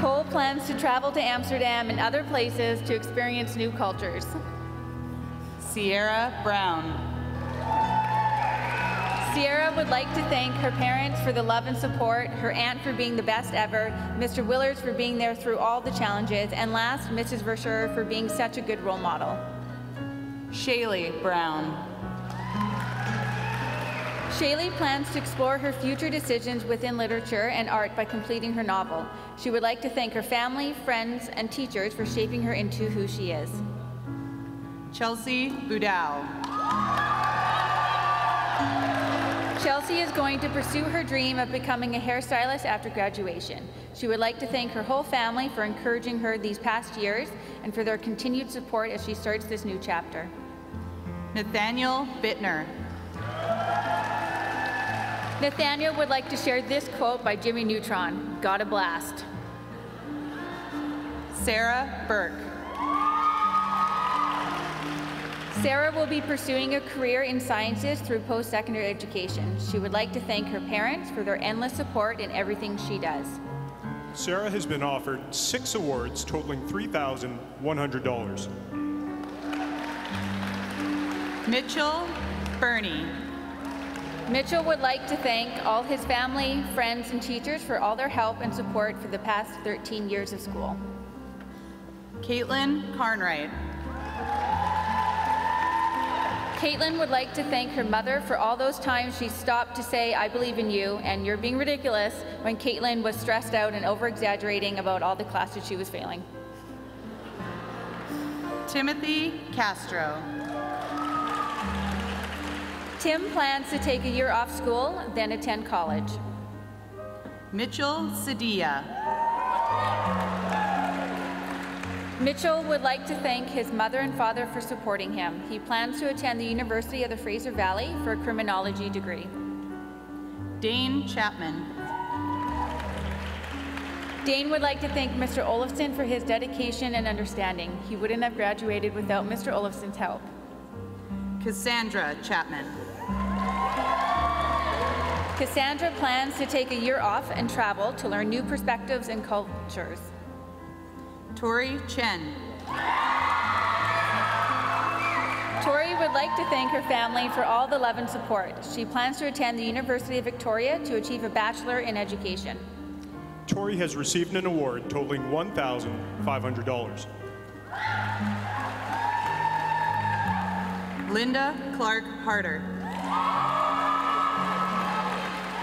Cole plans to travel to Amsterdam and other places to experience new cultures. Sierra Brown. Sierra would like to thank her parents for the love and support, her aunt for being the best ever, Mr. Willards for being there through all the challenges, and last, Mrs. Verscher for being such a good role model. Shaylee Brown. Shaylee plans to explore her future decisions within literature and art by completing her novel. She would like to thank her family, friends, and teachers for shaping her into who she is. Chelsea Boudou. Chelsea is going to pursue her dream of becoming a hairstylist after graduation. She would like to thank her whole family for encouraging her these past years and for their continued support as she starts this new chapter. Nathaniel Bittner. Nathaniel would like to share this quote by Jimmy Neutron, Got a blast. Sarah Burke. Sarah will be pursuing a career in sciences through post-secondary education. She would like to thank her parents for their endless support in everything she does. Sarah has been offered six awards totaling $3,100. Mitchell Burney. Mitchell would like to thank all his family, friends, and teachers for all their help and support for the past 13 years of school. Caitlin Carnwright. Caitlin would like to thank her mother for all those times she stopped to say, I believe in you, and you're being ridiculous when Caitlin was stressed out and over-exaggerating about all the classes she was failing. Timothy Castro. Tim plans to take a year off school, then attend college. Mitchell Sadia. Mitchell would like to thank his mother and father for supporting him. He plans to attend the University of the Fraser Valley for a criminology degree. Dane Chapman. Dane would like to thank Mr. Olafson for his dedication and understanding. He wouldn't have graduated without Mr. Olafson's help. Cassandra Chapman. Cassandra plans to take a year off and travel to learn new perspectives and cultures. Tori Chen. Tori would like to thank her family for all the love and support. She plans to attend the University of Victoria to achieve a Bachelor in Education. Tori has received an award totaling $1,500. Linda Clark Harder.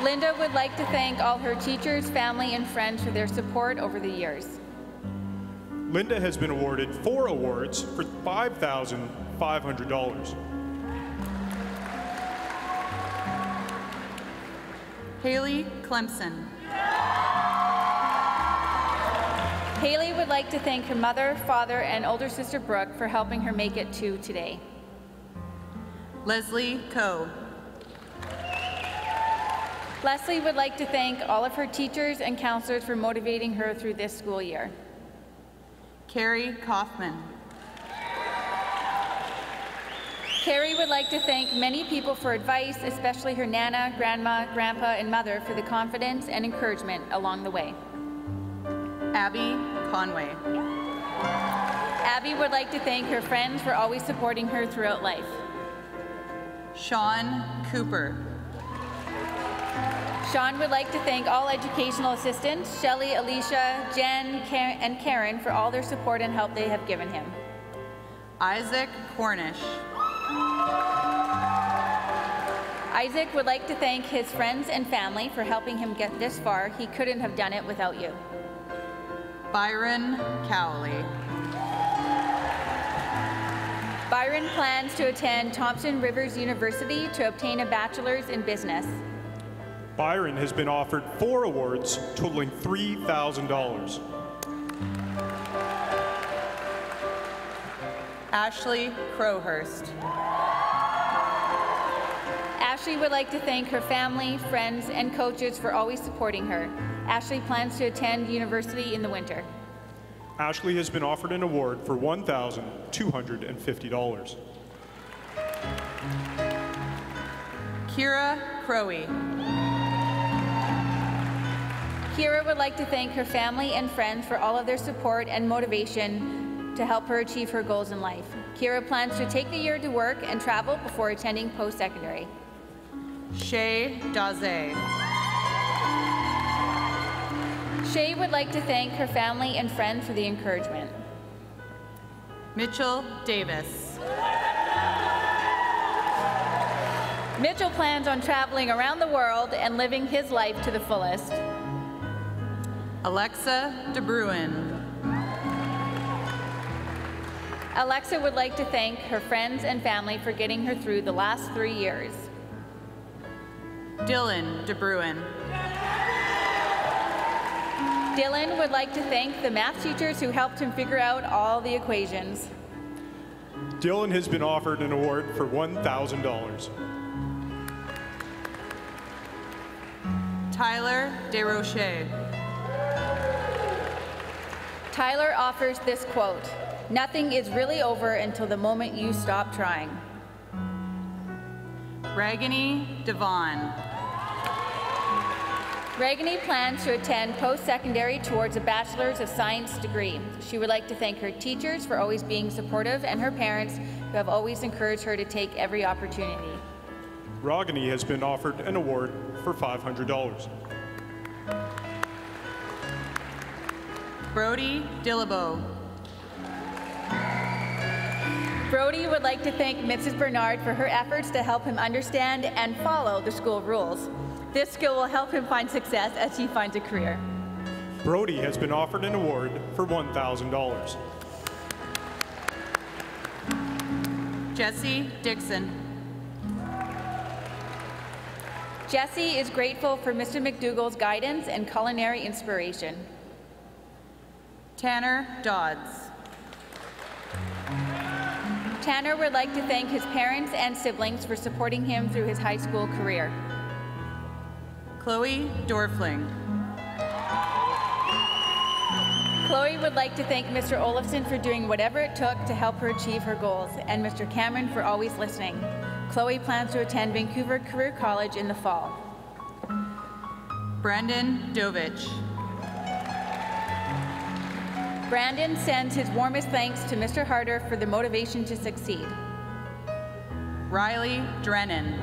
Linda would like to thank all her teachers, family, and friends for their support over the years. Linda has been awarded four awards for $5,500. Haley Clemson. Haley would like to thank her mother, father, and older sister Brooke for helping her make it to today. Leslie Coe. Leslie would like to thank all of her teachers and counselors for motivating her through this school year. Carrie Kaufman. Carrie would like to thank many people for advice, especially her nana, grandma, grandpa, and mother for the confidence and encouragement along the way. Abby Conway. Abby would like to thank her friends for always supporting her throughout life. Sean Cooper. Sean would like to thank all educational assistants, Shelly, Alicia, Jen, and Karen for all their support and help they have given him. Isaac Cornish. Isaac would like to thank his friends and family for helping him get this far. He couldn't have done it without you. Byron Cowley. Byron plans to attend Thompson Rivers University to obtain a bachelor's in business. Byron has been offered four awards totaling $3,000. Ashley Crowhurst. Ashley would like to thank her family, friends, and coaches for always supporting her. Ashley plans to attend university in the winter. Ashley has been offered an award for $1,250. Kira Crowe. Kira would like to thank her family and friends for all of their support and motivation to help her achieve her goals in life. Kira plans to take the year to work and travel before attending post-secondary. Shay Daze. Shay would like to thank her family and friends for the encouragement. Mitchell Davis. Mitchell plans on traveling around the world and living his life to the fullest. Alexa DeBruin. Alexa would like to thank her friends and family for getting her through the last three years. Dylan DeBruin. Dylan would like to thank the math teachers who helped him figure out all the equations. Dylan has been offered an award for $1,000. Tyler DeRoche. Tyler offers this quote Nothing is really over until the moment you stop trying. Ragini Devon. Ragini plans to attend post-secondary towards a Bachelor's of Science degree. She would like to thank her teachers for always being supportive and her parents who have always encouraged her to take every opportunity. Ragini has been offered an award for $500. Brody Dillabo. Brody would like to thank Mrs. Bernard for her efforts to help him understand and follow the school rules. This skill will help him find success as he finds a career. Brody has been offered an award for $1,000. Jesse Dixon. Jesse is grateful for Mr. McDougall's guidance and culinary inspiration. Tanner Dodds. Tanner would like to thank his parents and siblings for supporting him through his high school career. Chloe Dorfling. Chloe would like to thank Mr. Olafson for doing whatever it took to help her achieve her goals, and Mr. Cameron for always listening. Chloe plans to attend Vancouver Career College in the fall. Brandon Dovich. Brandon sends his warmest thanks to Mr. Harder for the motivation to succeed. Riley Drennan.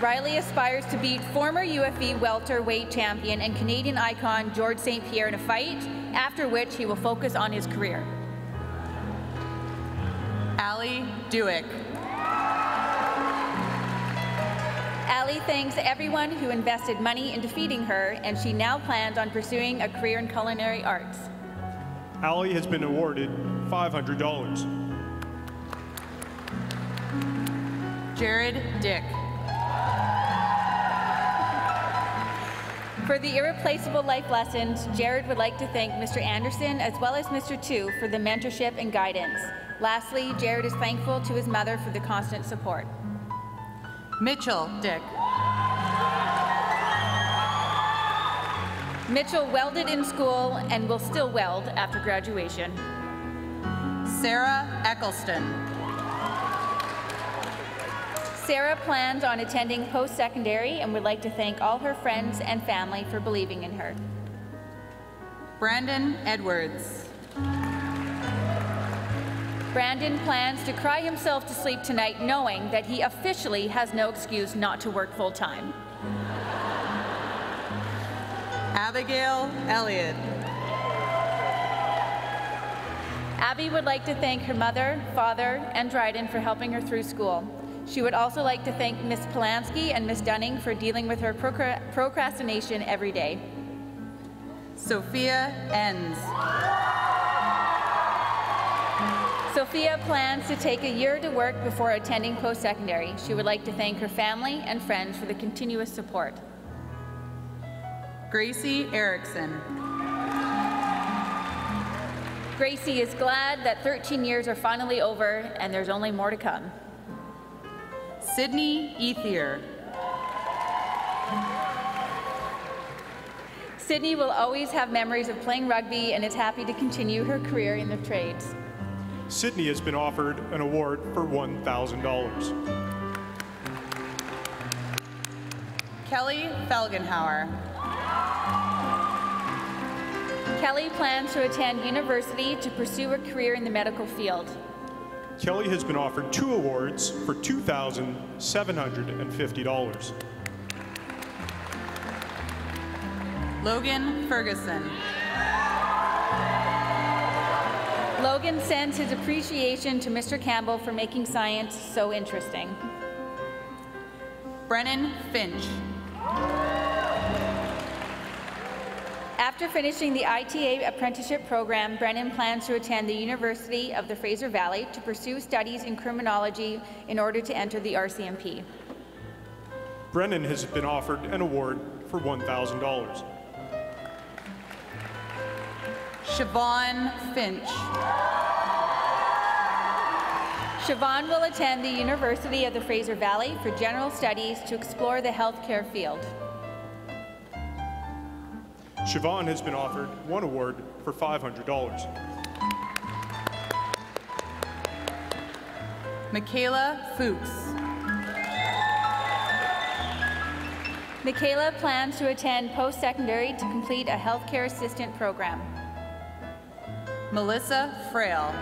Riley aspires to beat former UFC welterweight champion and Canadian icon George St. Pierre in a fight, after which he will focus on his career. Allie Dewick. Allie thanks everyone who invested money in defeating her, and she now plans on pursuing a career in culinary arts. Allie has been awarded $500. Jared Dick. For the irreplaceable life lessons, Jared would like to thank Mr. Anderson as well as Mr. Tu for the mentorship and guidance. Lastly, Jared is thankful to his mother for the constant support. Mitchell Dick. Mitchell welded in school and will still weld after graduation. Sarah Eccleston. Sarah plans on attending post-secondary and would like to thank all her friends and family for believing in her. Brandon Edwards. Brandon plans to cry himself to sleep tonight knowing that he officially has no excuse not to work full-time. Abigail Elliott. Abby would like to thank her mother, father, and Dryden for helping her through school. She would also like to thank Miss Polanski and Miss Dunning for dealing with her procra- procrastination every day. Sophia Enns. Sophia plans to take a year to work before attending post-secondary. She would like to thank her family and friends for the continuous support. Gracie Erickson. Gracie is glad that 13 years are finally over and there's only more to come. Sydney Ethier. Sydney will always have memories of playing rugby and is happy to continue her career in the trades. Sydney has been offered an award for $1,000. Kelly Felgenhauer. Kelly plans to attend university to pursue a career in the medical field. Kelly has been offered two awards for $2,750. Logan Ferguson. Logan sends his appreciation to Mr. Campbell for making science so interesting. Brennan Finch. After finishing the ITA apprenticeship program, Brennan plans to attend the University of the Fraser Valley to pursue studies in criminology in order to enter the RCMP. Brennan has been offered an award for $1,000. Siobhan Finch. Siobhan will attend the University of the Fraser Valley for general studies to explore the healthcare field. Siobhan has been offered one award for $500. Michaela Fuchs. Michaela plans to attend post-secondary to complete a healthcare assistant program. Melissa Frail.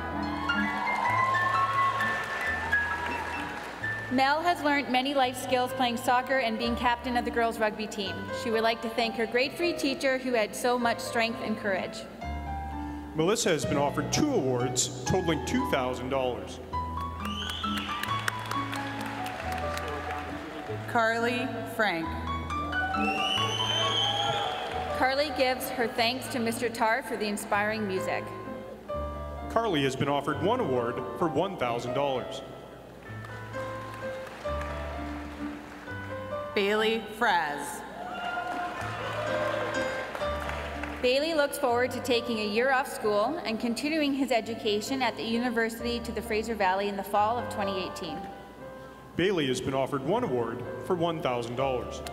Mel has learned many life skills playing soccer and being captain of the girls rugby team. She would like to thank her grade three teacher who had so much strength and courage. Melissa has been offered two awards totaling $2,000. Carly Frank. Carly gives her thanks to Mr. Tarr for the inspiring music. Carly has been offered one award for $1,000. Bailey Fraz. Bailey looks forward to taking a year off school and continuing his education at the University to the Fraser Valley in the fall of 2018. Bailey has been offered one award for $1,000.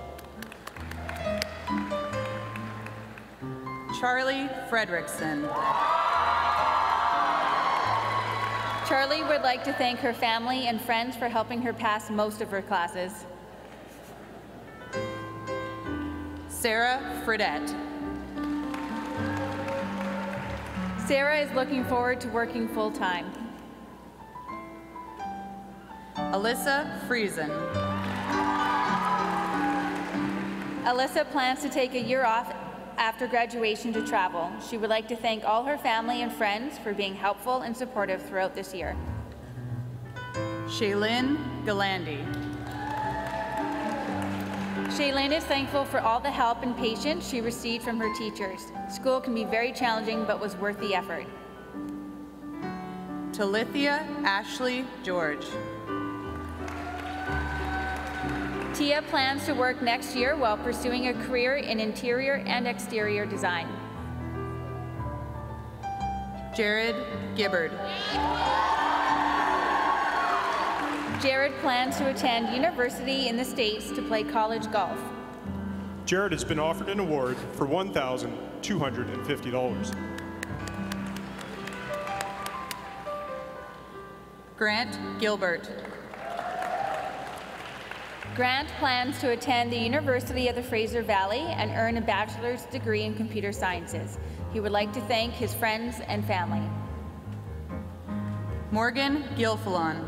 Charlie Fredrickson. Charlie would like to thank her family and friends for helping her pass most of her classes. Sarah Fredette. Sarah is looking forward to working full-time. Alyssa Friesen. Alyssa plans to take a year off after graduation to travel. She would like to thank all her family and friends for being helpful and supportive throughout this year. Shaylin Galandi. Shaylin is thankful for all the help and patience she received from her teachers. School can be very challenging, but was worth the effort. Talithia Ashley George. Tia plans to work next year while pursuing a career in interior and exterior design. Jared Gibbard. Jared plans to attend university in the States to play college golf. Jared has been offered an award for $1,250. Grant Gilbert. Grant plans to attend the University of the Fraser Valley and earn a bachelor's degree in computer sciences. He would like to thank his friends and family. Morgan Gilfillan.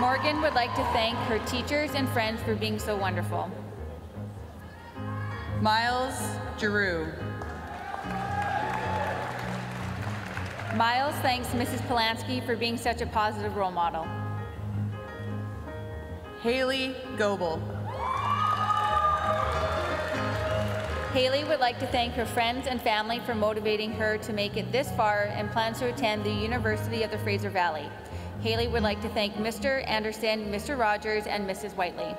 Morgan would like to thank her teachers and friends for being so wonderful. Miles Giroux. Miles thanks Mrs. Polanski for being such a positive role model. Haley Goebel. Haley would like to thank her friends and family for motivating her to make it this far and plans to attend the University of the Fraser Valley. Haley would like to thank Mr. Anderson, Mr. Rogers, and Mrs. Whiteley.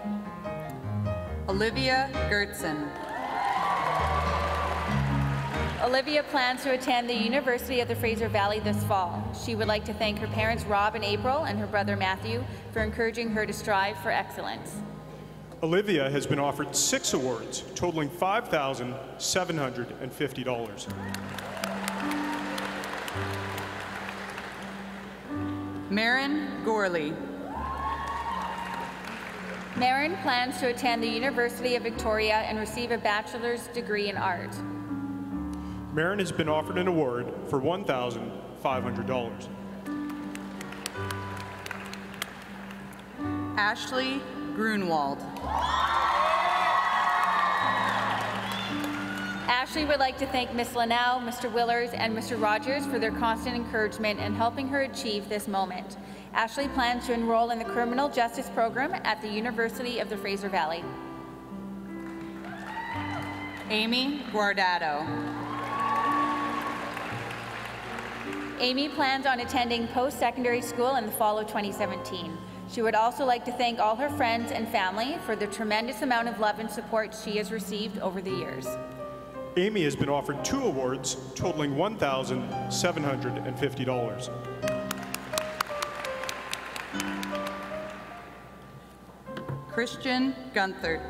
Olivia Gertson. Olivia plans to attend the University of the Fraser Valley this fall. She would like to thank her parents Rob and April and her brother Matthew for encouraging her to strive for excellence. Olivia has been offered six awards totaling $5,750. Marin Gorley. Marin plans to attend the University of Victoria and receive a bachelor's degree in art. Marin has been offered an award for $1,500. Ashley Grunwald. Ashley would like to thank Ms. Linnell, Mr. Willers, and Mr. Rogers for their constant encouragement in helping her achieve this moment. Ashley plans to enroll in the Criminal Justice Program at the University of the Fraser Valley. Amy Guardado. Amy plans on attending post-secondary school in the fall of 2017. She would also like to thank all her friends and family for the tremendous amount of love and support she has received over the years. Amy has been offered two awards totaling $1,750. Christian Gunther.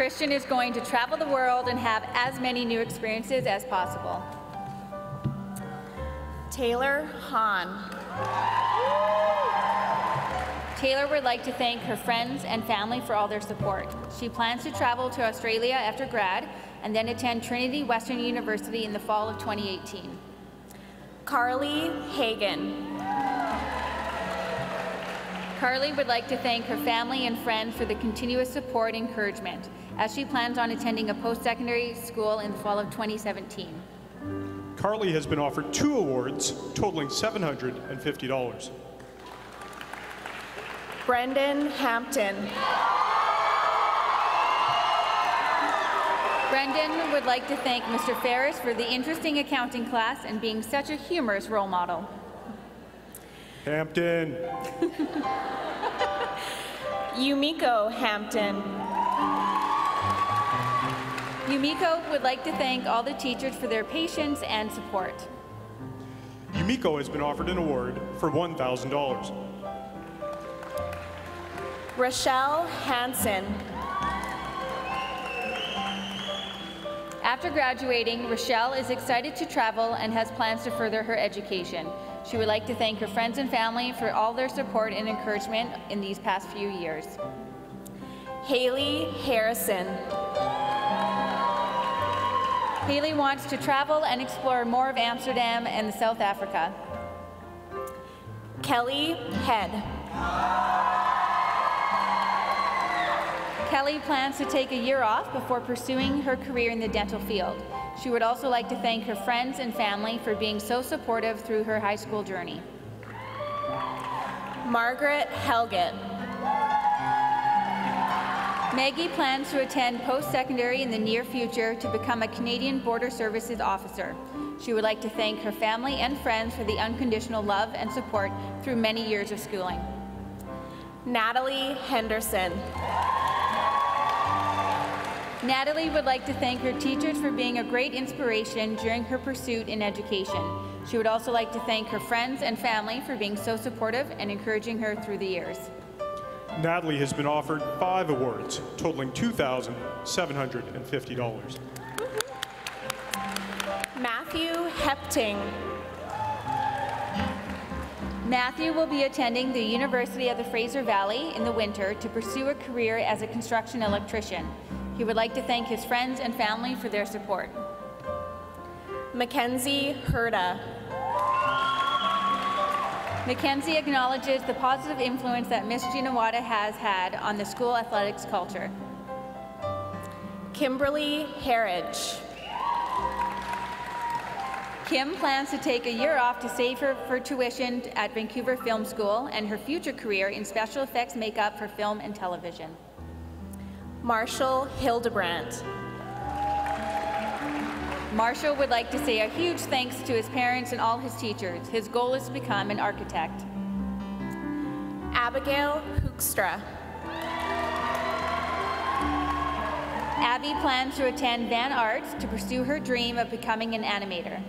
Christian is going to travel the world and have as many new experiences as possible. Taylor Hahn. Taylor would like to thank her friends and family for all their support. She plans to travel to Australia after grad and then attend Trinity Western University in the fall of 2018. Carly Hagan. Carly would like to thank her family and friends for the continuous support and encouragement as she plans on attending a post-secondary school in the fall of 2017. Carly has been offered two awards totaling $750. Brendan Hampton. Brendan would like to thank Mr. Ferris for the interesting accounting class and being such a humorous role model. Hampton. Yumiko Hampton. Yumiko would like to thank all the teachers for their patience and support. Yumiko has been offered an award for $1,000. Rochelle Hansen. After graduating, Rochelle is excited to travel and has plans to further her education. She would like to thank her friends and family for all their support and encouragement in these past few years. Haley Harrison. Haley wants to travel and explore more of Amsterdam and South Africa. Kelly Head. Kelly plans to take a year off before pursuing her career in the dental field. She would also like to thank her friends and family for being so supportive through her high school journey. Margaret Helget. Maggie plans to attend post-secondary in the near future to become a Canadian Border Services officer. She would like to thank her family and friends for the unconditional love and support through many years of schooling. Natalie Henderson. Natalie would like to thank her teachers for being a great inspiration during her pursuit in education. She would also like to thank her friends and family for being so supportive and encouraging her through the years. Natalie has been offered five awards totaling $2,750. Matthew Hepting. Matthew will be attending the University of the Fraser Valley in the winter to pursue a career as a construction electrician. He would like to thank his friends and family for their support. Mackenzie Herda. Mackenzie acknowledges the positive influence that Miss Ginawada has had on the school athletics culture. Kimberly Harridge. Kim plans to take a year off to save her for tuition at Vancouver Film School and her future career in special effects makeup for film and television. Marshall Hildebrandt. Marshall would like to say a huge thanks to his parents and all his teachers. His goal is to become an architect. Abigail Hoekstra. Abby plans to attend VanArts to pursue her dream of becoming an animator.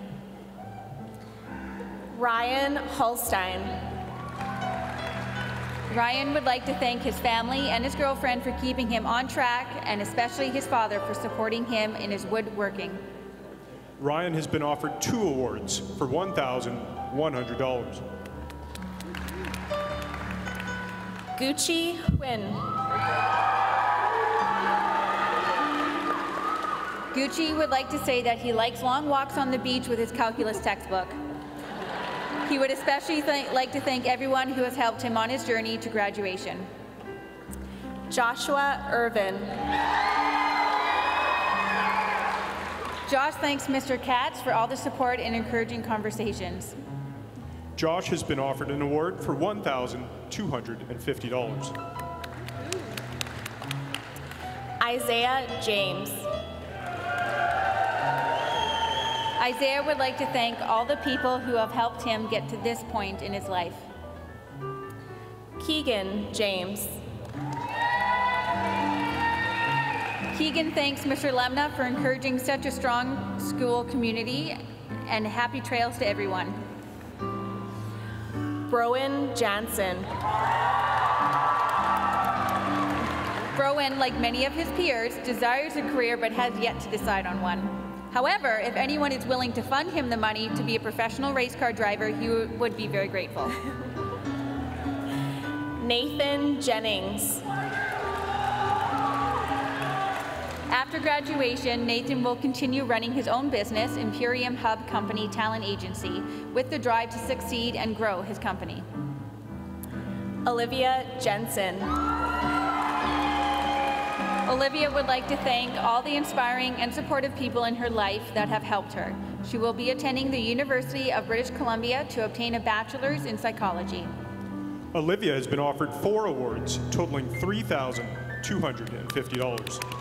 Ryan Holstein. Ryan would like to thank his family and his girlfriend for keeping him on track, and especially his father for supporting him in his woodworking. Ryan has been offered two awards for $1,100. Gucci Huyn. Gucci would like to say that he likes long walks on the beach with his calculus textbook. He would especially like to thank everyone who has helped him on his journey to graduation. Joshua Irvin. Josh thanks Mr. Katz for all the support and encouraging conversations. Josh has been offered an award for $1,250. Isaiah James. Isaiah would like to thank all the people who have helped him get to this point in his life. Keegan James. Keegan thanks Mr. Lemna for encouraging such a strong school community and happy trails to everyone. Broen Jansen. Broen, like many of his peers, desires a career but has yet to decide on one. However, if anyone is willing to fund him the money to be a professional race car driver, he would be very grateful. Nathan Jennings. After graduation, Nathan will continue running his own business, Imperium Hub Company Talent Agency, with the drive to succeed and grow his company. Olivia Jensen. Olivia would like to thank all the inspiring and supportive people in her life that have helped her. She will be attending the University of British Columbia to obtain a bachelor's in psychology. Olivia has been offered four awards totaling $3,250.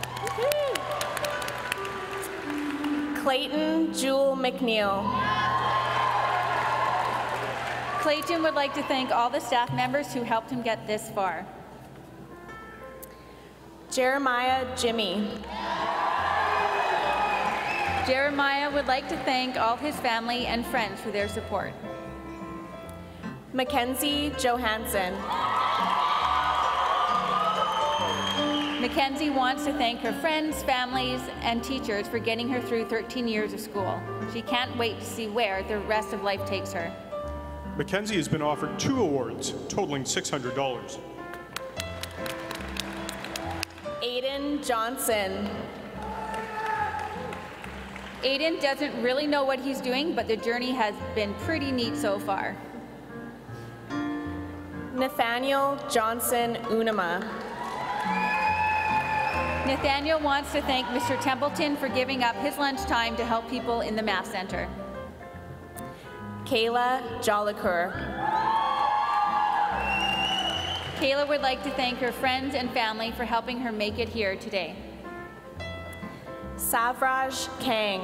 Clayton Jewel McNeil. Clayton would like to thank all the staff members who helped him get this far. Jeremiah Jimmy. Jeremiah would like to thank all his family and friends for their support. Mackenzie Johansson. Mackenzie wants to thank her friends, families, and teachers for getting her through 13 years of school. She can't wait to see where the rest of life takes her. Mackenzie has been offered two awards totaling $600. Aiden Johnson. Aiden doesn't really know what he's doing, but the journey has been pretty neat so far. Nathaniel Johnson Unama. Nathaniel wants to thank Mr. Templeton for giving up his lunchtime to help people in the Math Center. Kayla Jolicoeur. Kayla would like to thank her friends and family for helping her make it here today. Savraj Kang.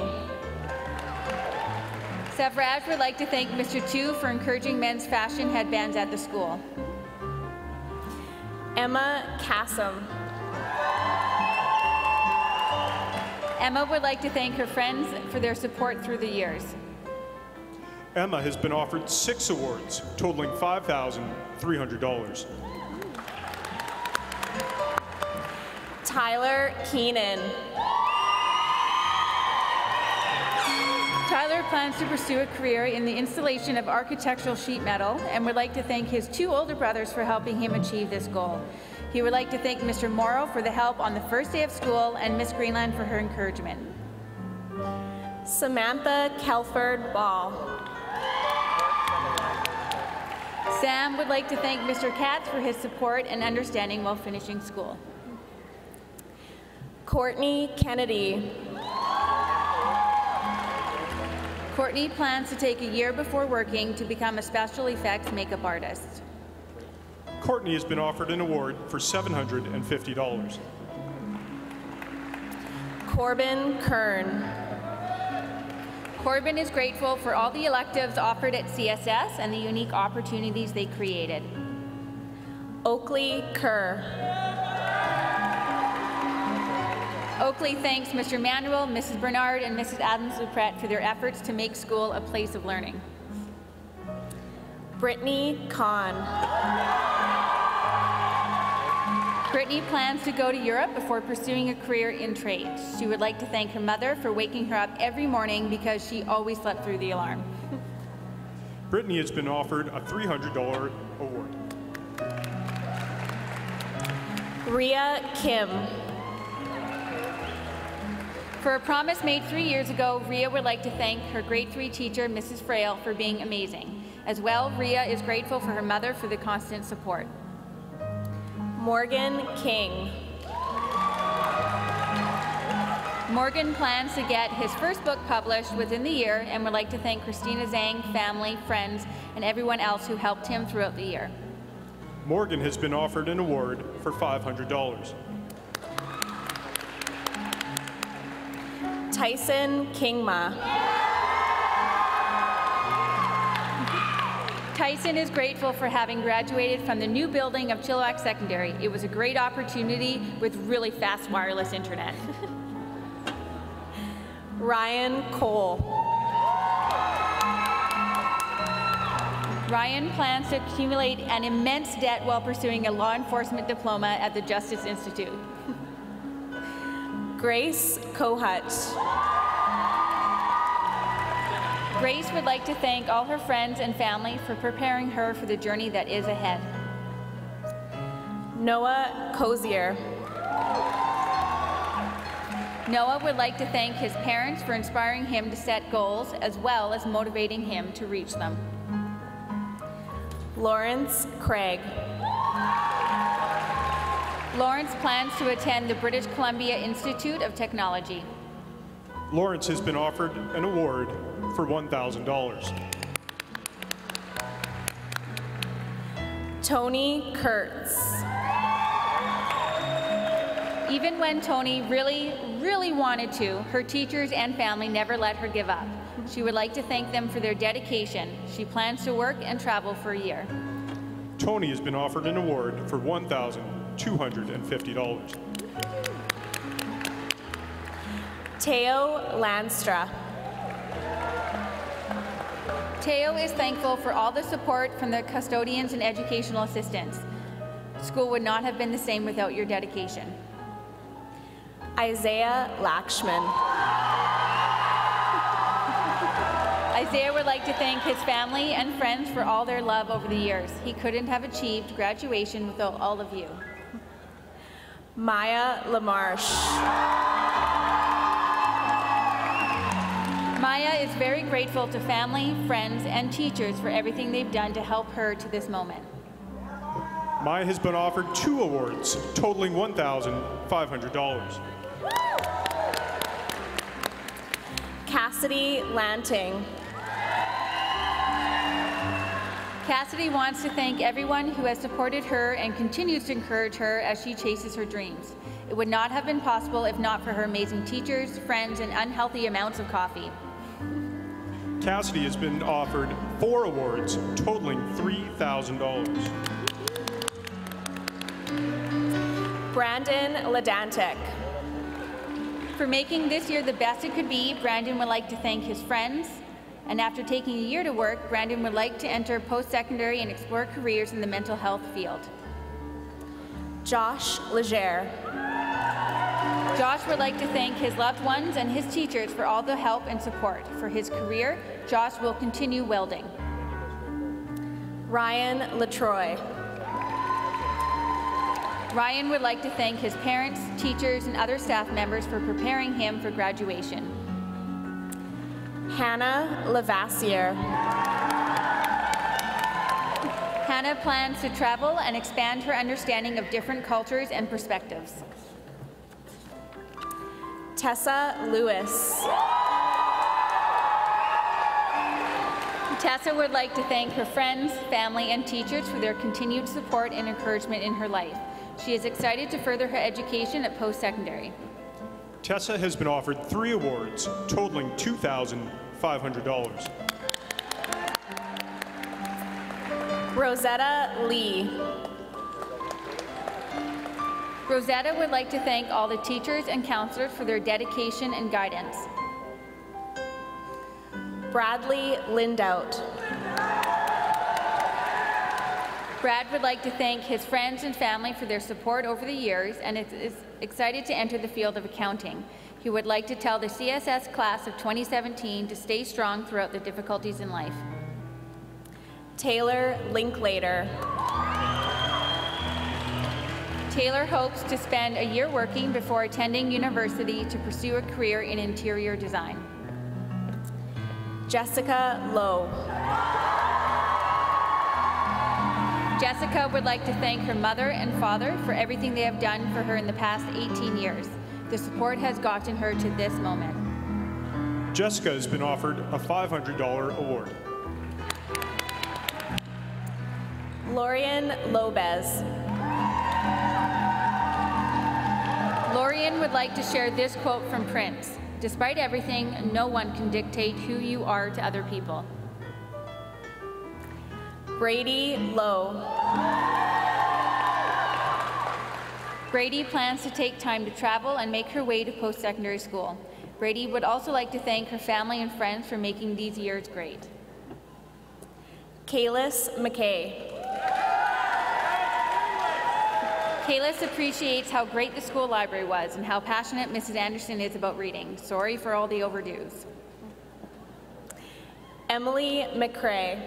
Savraj would like to thank Mr. Tu for encouraging men's fashion headbands at the school. Emma Kassam. Emma would like to thank her friends for their support through the years. Emma has been offered six awards totaling $5,300. Tyler Keenan. Tyler plans to pursue a career in the installation of architectural sheet metal and would like to thank his two older brothers for helping him achieve this goal. He would like to thank Mr. Morrow for the help on the first day of school and Miss Greenland for her encouragement. Samantha Kelford Ball. Sam would like to thank Mr. Katz for his support and understanding while finishing school. Courtney Kennedy. Courtney plans to take a year before working to become a special effects makeup artist. Courtney has been offered an award for $750. Corbin Kern. Corbin is grateful for all the electives offered at CSS and the unique opportunities they created. Oakley Kerr. Oakley thanks Mr. Manuel, Mrs. Bernard, and Mrs. Adams Lupret for their efforts to make school a place of learning. Brittany Kahn. Brittany plans to go to Europe before pursuing a career in trade. She would like to thank her mother for waking her up every morning because she always slept through the alarm. Brittany has been offered a $300 award. Ria Kim. For a promise made three years ago, Ria would like to thank her grade three teacher, Mrs. Frail, for being amazing. As well, Ria is grateful for her mother for the constant support. Morgan King. Morgan plans to get his first book published within the year and would like to thank Christina Zhang, family, friends, and everyone else who helped him throughout the year. Morgan has been offered an award for $500. Tyson Kingma. Tyson is grateful for having graduated from the new building of Chilliwack Secondary. It was a great opportunity with really fast wireless internet. Ryan Cole. Ryan plans to accumulate an immense debt while pursuing a law enforcement diploma at the Justice Institute. Grace Kohut. Grace would like to thank all her friends and family for preparing her for the journey that is ahead. Noah Cozier. Noah would like to thank his parents for inspiring him to set goals as well as motivating him to reach them. Lawrence Craig. Lawrence plans to attend the British Columbia Institute of Technology. Lawrence has been offered an award for $1,000. Tony Kurtz. Even when Tony really, really wanted to, her teachers and family never let her give up. She would like to thank them for their dedication. She plans to work and travel for a year. Tony has been offered an award for $1,250. Teo Lanstra. Teo is thankful for all the support from the custodians and educational assistants. School would not have been the same without your dedication. Isaiah Lakshman. Isaiah would like to thank his family and friends for all their love over the years. He couldn't have achieved graduation without all of you. Maya LaMarche. Maya is very grateful to family, friends, and teachers for everything they've done to help her to this moment. Maya has been offered two awards, totaling $1,500. Cassidy Lanting. Cassidy wants to thank everyone who has supported her and continues to encourage her as she chases her dreams. It would not have been possible if not for her amazing teachers, friends, and unhealthy amounts of coffee. Cassidy has been offered four awards, totaling $3,000. Brandon Ladantic. For making this year the best it could be, Brandon would like to thank his friends. And after taking a year to work, Brandon would like to enter post-secondary and explore careers in the mental health field. Josh Legere. Josh would like to thank his loved ones and his teachers for all the help and support. For his career, Josh will continue welding. Ryan Latroy. Ryan would like to thank his parents, teachers, and other staff members for preparing him for graduation. Hannah Lavassier. Hannah plans to travel and expand her understanding of different cultures and perspectives. Tessa Lewis. Tessa would like to thank her friends, family, and teachers for their continued support and encouragement in her life. She is excited to further her education at post-secondary. Tessa has been offered three awards, totaling $2,500. Rosetta Lee. Rosetta would like to thank all the teachers and counselors for their dedication and guidance. Bradley Lindout. Brad would like to thank his friends and family for their support over the years and is, excited to enter the field of accounting. He would like to tell the CSS class of 2017 to stay strong throughout the difficulties in life. Taylor Linklater. Taylor hopes to spend a year working before attending university to pursue a career in interior design. Jessica Lowe. Jessica would like to thank her mother and father for everything they have done for her in the past 18 years. The support has gotten her to this moment. Jessica has been offered a $500 award. Lorian Lobez. Lorian would like to share this quote from Prince Despite everything, no one can dictate who you are to other people. Brady Lowe. Brady plans to take time to travel and make her way to post secondary school. Brady would also like to thank her family and friends for making these years great. Kalis McKay. Kalis appreciates how great the school library was and how passionate Mrs. Anderson is about reading. Sorry for all the overdues. Emily McCrae.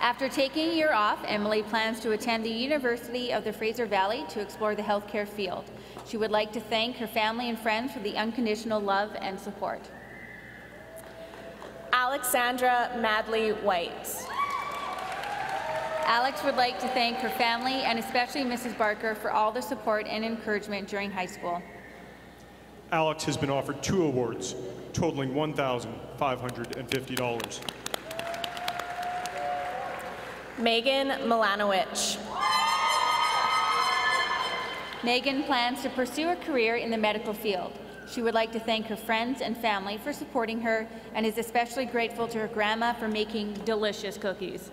After taking a year off, Emily plans to attend the University of the Fraser Valley to explore the healthcare field. She would like to thank her family and friends for the unconditional love and support. Alexandra Madley White. Alex would like to thank her family and especially Mrs. Barker for all the support and encouragement during high school. Alex has been offered two awards, totaling $1,550. Megan Milanowicz. Megan plans to pursue a career in the medical field. She would like to thank her friends and family for supporting her and is especially grateful to her grandma for making delicious cookies.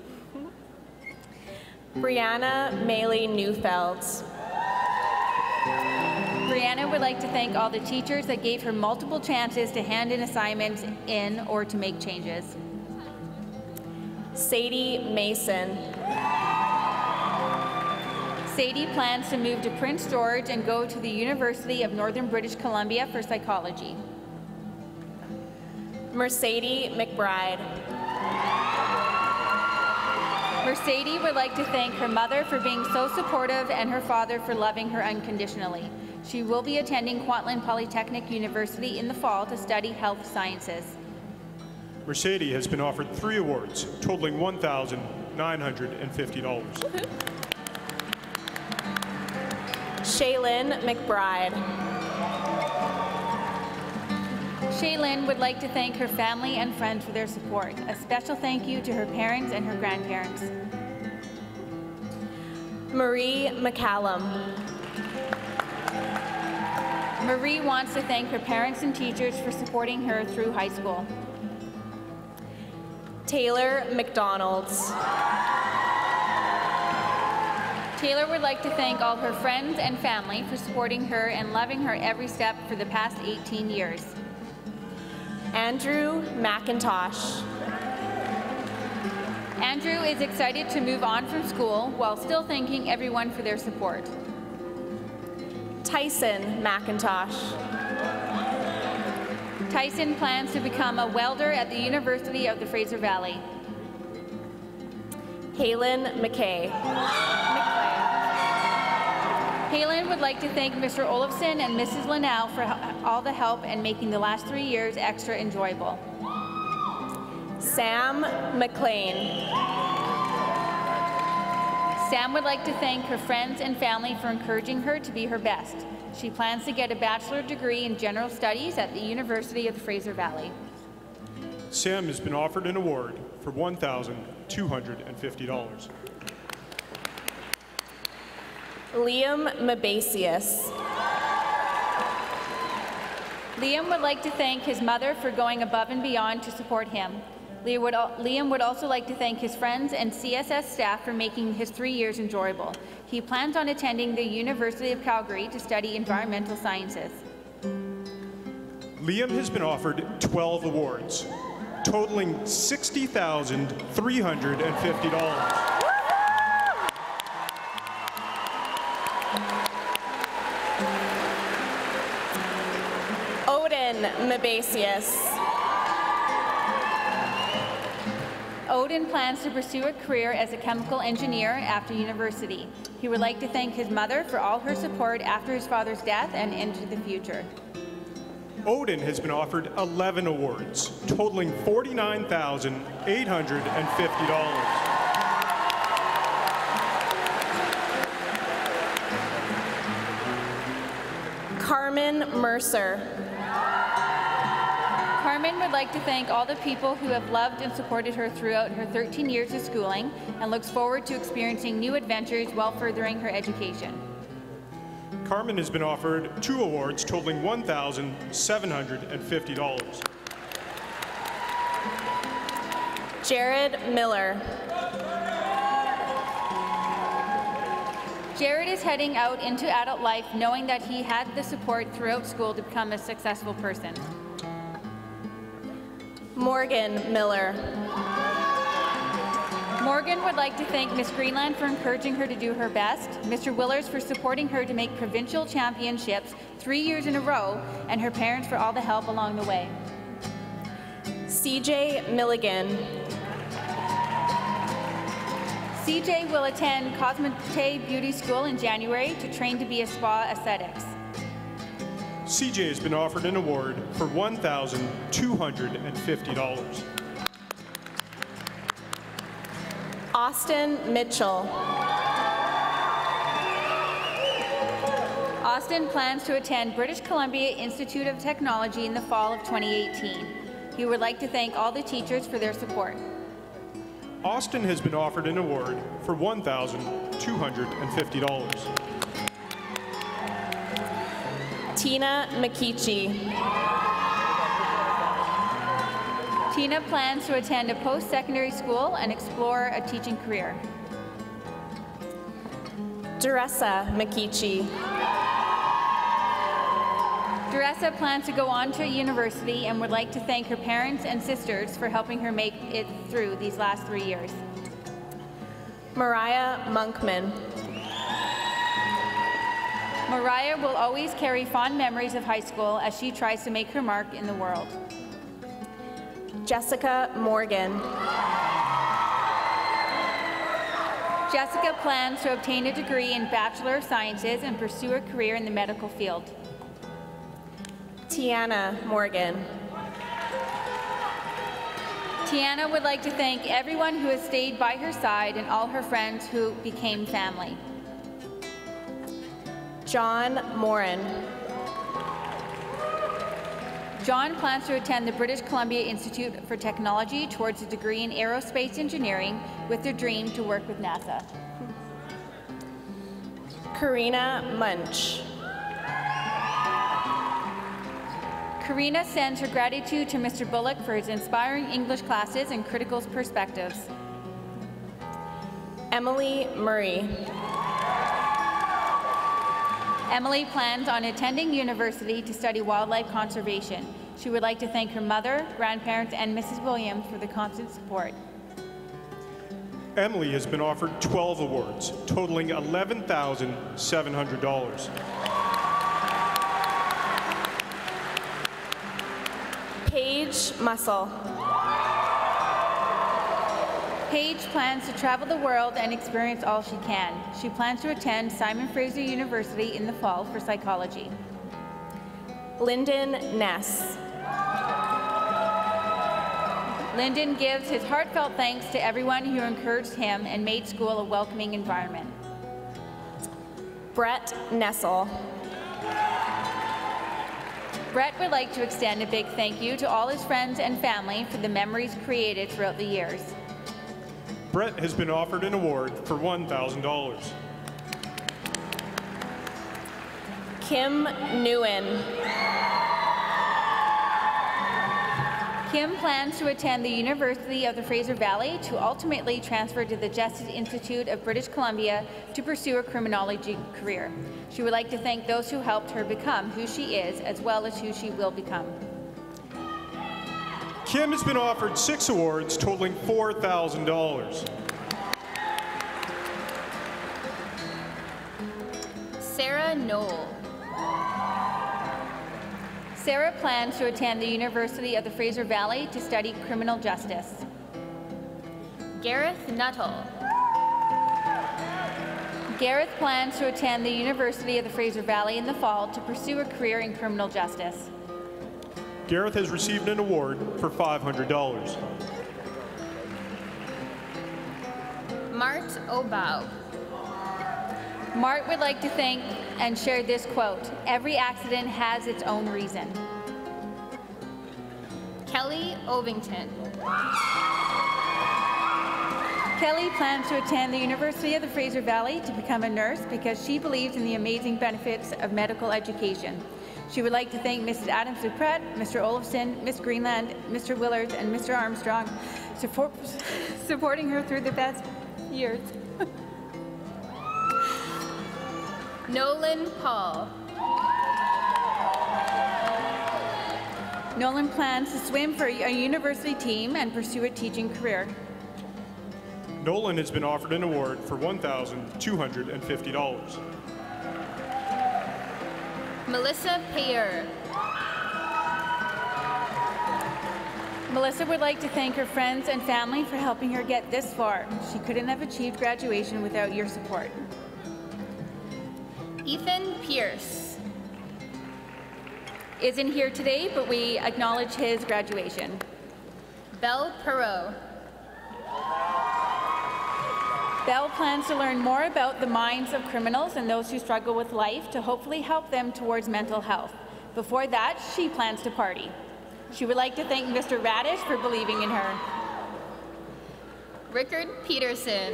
Brianna Maley Neufeld. Brianna would like to thank all the teachers that gave her multiple chances to hand in assignments in or to make changes. Sadie Mason. Sadie plans to move to Prince George and go to the University of Northern British Columbia for psychology. Mercedes McBride. Mercedes would like to thank her mother for being so supportive and her father for loving her unconditionally. She will be attending Kwantlen Polytechnic University in the fall to study health sciences. Mercedes has been offered three awards, totaling $1,950. Shaylin McBride. Shaylin would like to thank her family and friends for their support. A special thank you to her parents and her grandparents. Marie McCallum. Marie wants to thank her parents and teachers for supporting her through high school. Taylor McDonald's. Taylor would like to thank all her friends and family for supporting her and loving her every step for the past 18 years. Andrew McIntosh. Andrew is excited to move on from school while still thanking everyone for their support. Tyson McIntosh. Tyson plans to become a welder at the University of the Fraser Valley. Halen McKay. Halen would like to thank Mr. Olafson and Mrs. Linnell for all the help and making the last three years extra enjoyable. Sam McLean. Sam would like to thank her friends and family for encouraging her to be her best. She plans to get a bachelor degree in general studies at the University of the Fraser Valley. Sam has been offered an award for $1,250. Liam Mabasius. Liam would like to thank his mother for going above and beyond to support him. Liam would, also like to thank his friends and CSS staff for making his three years enjoyable. He plans on attending the University of Calgary to study environmental sciences. Liam has been offered 12 awards, totaling $60,350. Odin Mabasius. Odin plans to pursue a career as a chemical engineer after university. He would like to thank his mother for all her support after his father's death and into the future. Odin has been offered 11 awards, totaling $49,850. Carmen Mercer. Carmen would like to thank all the people who have loved and supported her throughout her 13 years of schooling and looks forward to experiencing new adventures while furthering her education. Carmen has been offered two awards totaling $1,750. Jared Miller. Jared is heading out into adult life knowing that he had the support throughout school to become a successful person. Morgan Miller. Morgan would like to thank Miss Greenland for encouraging her to do her best, Mr. Willers for supporting her to make provincial championships three years in a row, and her parents for all the help along the way. CJ Milligan. CJ will attend Cosmete Beauty School in January to train to be a spa aesthetics. CJ has been offered an award for $1,250. Austin Mitchell. Austin plans to attend British Columbia Institute of Technology in the fall of 2018. He would like to thank all the teachers for their support. Austin has been offered an award for $1,250. Tina McKeechee. Tina plans to attend a post-secondary school and explore a teaching career. Duressa McKeechee. Duressa plans to go on to university and would like to thank her parents and sisters for helping her make it through these last three years. Mariah Monkman. Mariah will always carry fond memories of high school as she tries to make her mark in the world. Jessica Morgan. Jessica plans to obtain a degree in Bachelor of Sciences and pursue a career in the medical field. Tiana Morgan. Tiana would like to thank everyone who has stayed by her side and all her friends who became family. John Morin. John plans to attend the British Columbia Institute for Technology towards a degree in aerospace engineering with their dream to work with NASA. Karina Munch. Karina sends her gratitude to Mr. Bullock for his inspiring English classes and critical perspectives. Emily Murray. Emily plans on attending university to study wildlife conservation. She would like to thank her mother, grandparents, and Mrs. Williams for the constant support. Emily has been offered 12 awards, totaling $11,700. Paige Mussell. Paige plans to travel the world and experience all she can. She plans to attend Simon Fraser University in the fall for psychology. Lyndon Ness. Lyndon gives his heartfelt thanks to everyone who encouraged him and made school a welcoming environment. Brett Nessel. Brett would like to extend a big thank you to all his friends and family for the memories created throughout the years. Brett has been offered an award for $1,000. Kim Nguyen. Kim plans to attend the University of the Fraser Valley to ultimately transfer to the Justice Institute of British Columbia to pursue a criminology career. She would like to thank those who helped her become who she is, as well as who she will become. Kim has been offered six awards totaling $4,000. Sarah Knoll. Sarah plans to attend the University of the Fraser Valley to study criminal justice. Gareth Nuttall. Gareth plans to attend the University of the Fraser Valley in the fall to pursue a career in criminal justice. Gareth has received an award for $500. Mart Obow. Mart would like to thank and share this quote Every accident has its own reason. Kelly Ovington. Kelly plans to attend the University of the Fraser Valley to become a nurse because she believes in the amazing benefits of medical education. She would like to thank Mrs. Adams Dupret, Mr. Olafson, Ms. Greenland, Mr. Willard, and Mr. Armstrong support, supporting her through the best years. Nolan Paul. Nolan plans to swim for a university team and pursue a teaching career. Nolan has been offered an award for $1,250. Melissa Payer. Melissa would like to thank her friends and family for helping her get this far. She couldn't have achieved graduation without your support. Ethan Pierce. Isn't here today, but we acknowledge his graduation. Belle Perot. Belle plans to learn more about the minds of criminals and those who struggle with life to hopefully help them towards mental health. Before that, she plans to party. She would like to thank Mr. Radish for believing in her. Rickard Peterson.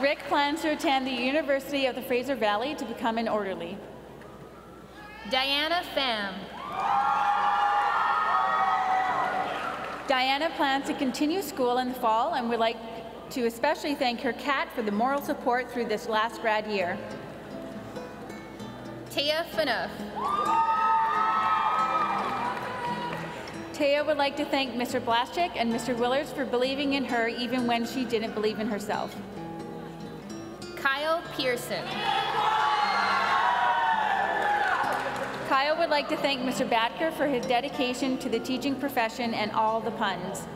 Rick plans to attend the University of the Fraser Valley to become an orderly. Diana Pham. Diana plans to continue school in the fall and would like to especially thank her cat for the moral support through this last grad year. Taya Fanuff. Taya would like to thank Mr. Blaschik and Mr. Willers for believing in her even when she didn't believe in herself. Kyle Pearson. Kyle would like to thank Mr. Batker for his dedication to the teaching profession and all the puns.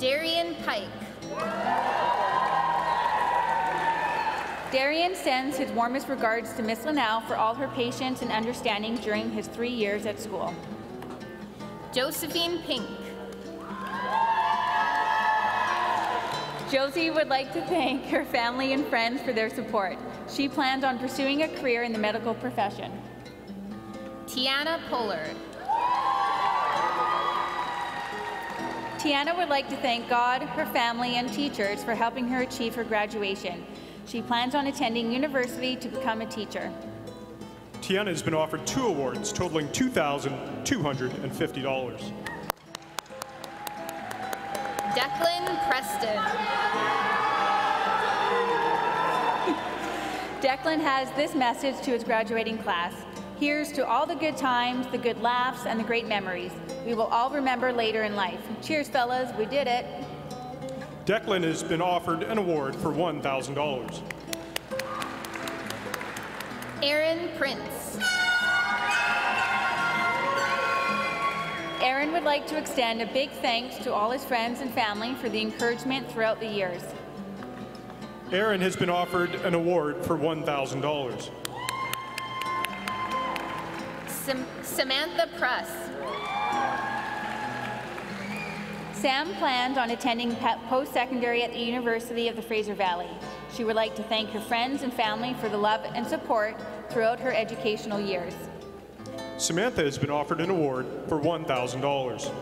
Darian Pike. Darian sends his warmest regards to Miss Linnell for all her patience and understanding during his three years at school. Josephine Pink. Josie would like to thank her family and friends for their support. She plans on pursuing a career in the medical profession. Tiana Pollard. Tiana would like to thank God, her family, and teachers for helping her achieve her graduation. She plans on attending university to become a teacher. Tiana has been offered two awards totaling $2,250. Declan Preston. Declan has this message to his graduating class. Here's to all the good times, the good laughs, and the great memories we will all remember later in life. Cheers, fellas, we did it. Declan has been offered an award for $1,000. Aaron Prince. Aaron would like to extend a big thanks to all his friends and family for the encouragement throughout the years. Aaron has been offered an award for $1,000. Sam- Samantha Press. Sam planned on attending post-secondary at the University of the Fraser Valley. She would like to thank her friends and family for the love and support throughout her educational years. Samantha has been offered an award for $1,000.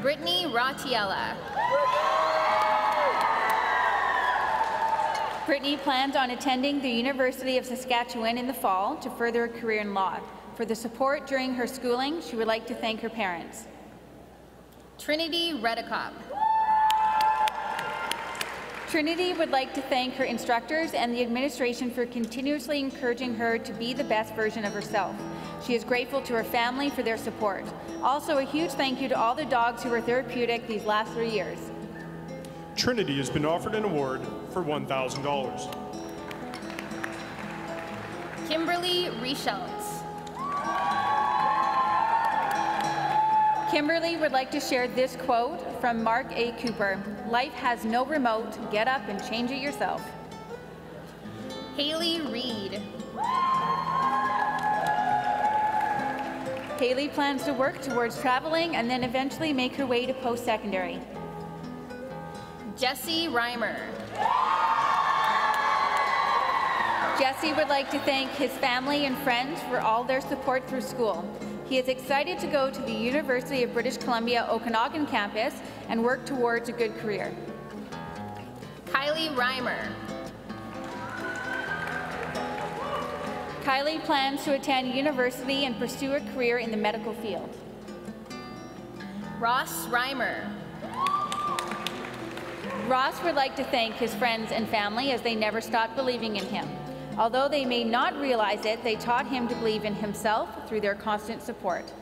Brittany Ratiella. Brittany plans on attending the University of Saskatchewan in the fall to further a career in law. For the support during her schooling, she would like to thank her parents. Trinity Redicop. Trinity would like to thank her instructors and the administration for continuously encouraging her to be the best version of herself. She is grateful to her family for their support. Also, a huge thank you to all the dogs who were therapeutic these last three years. Trinity has been offered an award for $1,000. Kimberly Rescheltz. Kimberly would like to share this quote from Mark A. Cooper Life has no remote. Get up and change it yourself. Haley Reed. Haley plans to work towards traveling and then eventually make her way to post secondary. Jesse Reimer. Jesse would like to thank his family and friends for all their support through school. He is excited to go to the University of British Columbia Okanagan campus and work towards a good career. Kylie Reimer. Kylie plans to attend university and pursue a career in the medical field. Ross Reimer. Ross would like to thank his friends and family as they never stopped believing in him. Although they may not realize it, they taught him to believe in himself through their constant support.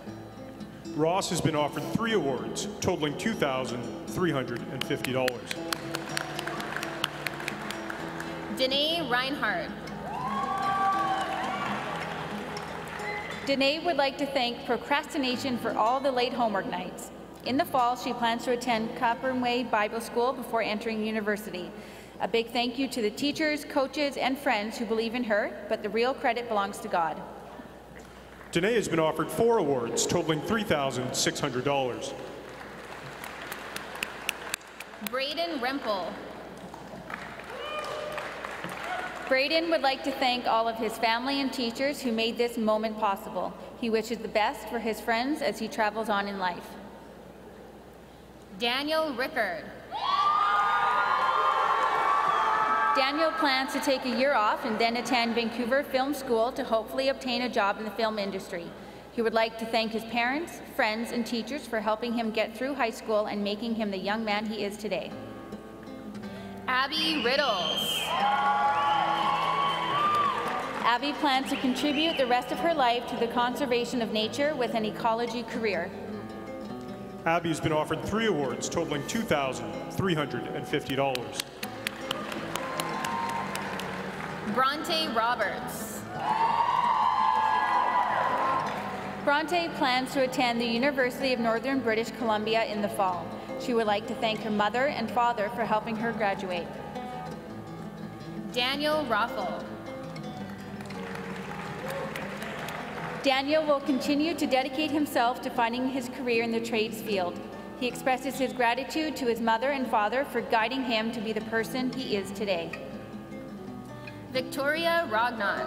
Ross has been offered three awards, totaling $2,350. Danae Reinhardt. Danae would like to thank procrastination for all the late homework nights. In the fall, she plans to attend Capernwray Bible School before entering university. A big thank you to the teachers, coaches, and friends who believe in her, but the real credit belongs to God. Danae has been offered four awards, totaling $3,600. Braden Rempel. Braden would like to thank all of his family and teachers who made this moment possible. He wishes the best for his friends as he travels on in life. Daniel Rickard. Daniel plans to take a year off and then attend Vancouver Film School to hopefully obtain a job in the film industry. He would like to thank his parents, friends, and teachers for helping him get through high school and making him the young man he is today. Abby Riddles. Abby plans to contribute the rest of her life to the conservation of nature with an ecology career. Abby has been offered three awards, totaling $2,350. Bronte Roberts. Bronte plans to attend the University of Northern British Columbia in the fall. She would like to thank her mother and father for helping her graduate. Daniel Rothel. Daniel will continue to dedicate himself to finding his career in the trades field. He expresses his gratitude to his mother and father for guiding him to be the person he is today. Victoria Rognon.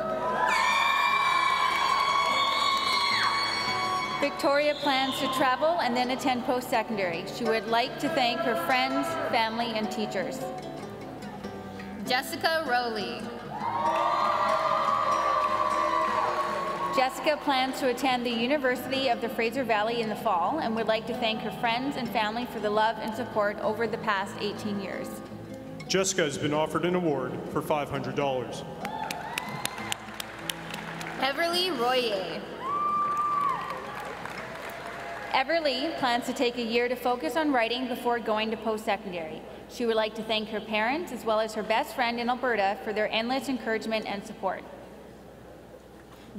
Victoria plans to travel and then attend post-secondary. She would like to thank her friends, family, and teachers. Jessica Rowley. Jessica plans to attend the University of the Fraser Valley in the fall and would like to thank her friends and family for the love and support over the past 18 years. Jessica has been offered an award for $500. Everly Royer. Everly plans to take a year to focus on writing before going to post-secondary. She would like to thank her parents as well as her best friend in Alberta for their endless encouragement and support.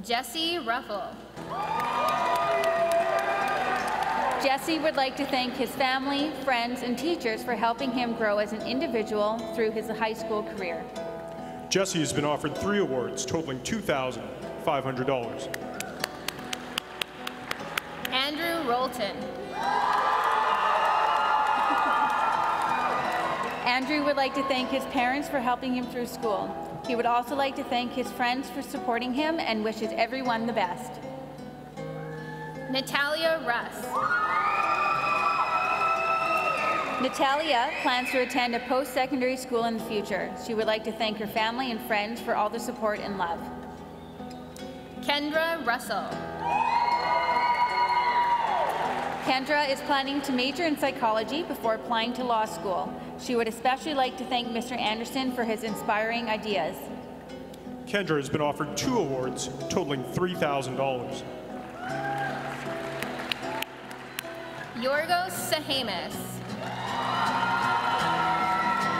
Jesse Ruffle. Jesse would like to thank his family, friends, and teachers for helping him grow as an individual through his high school career. Jesse has been offered three awards, totaling $2,500. Andrew Rolton. Andrew would like to thank his parents for helping him through school. He would also like to thank his friends for supporting him and wishes everyone the best. Natalia Russ. Natalia plans to attend a post-secondary school in the future. She would like to thank her family and friends for all the support and love. Kendra Russell. Kendra is planning to major in psychology before applying to law school. She would especially like to thank Mr. Anderson for his inspiring ideas. Kendra has been offered two awards totaling $3,000. Yorgos Sahamis.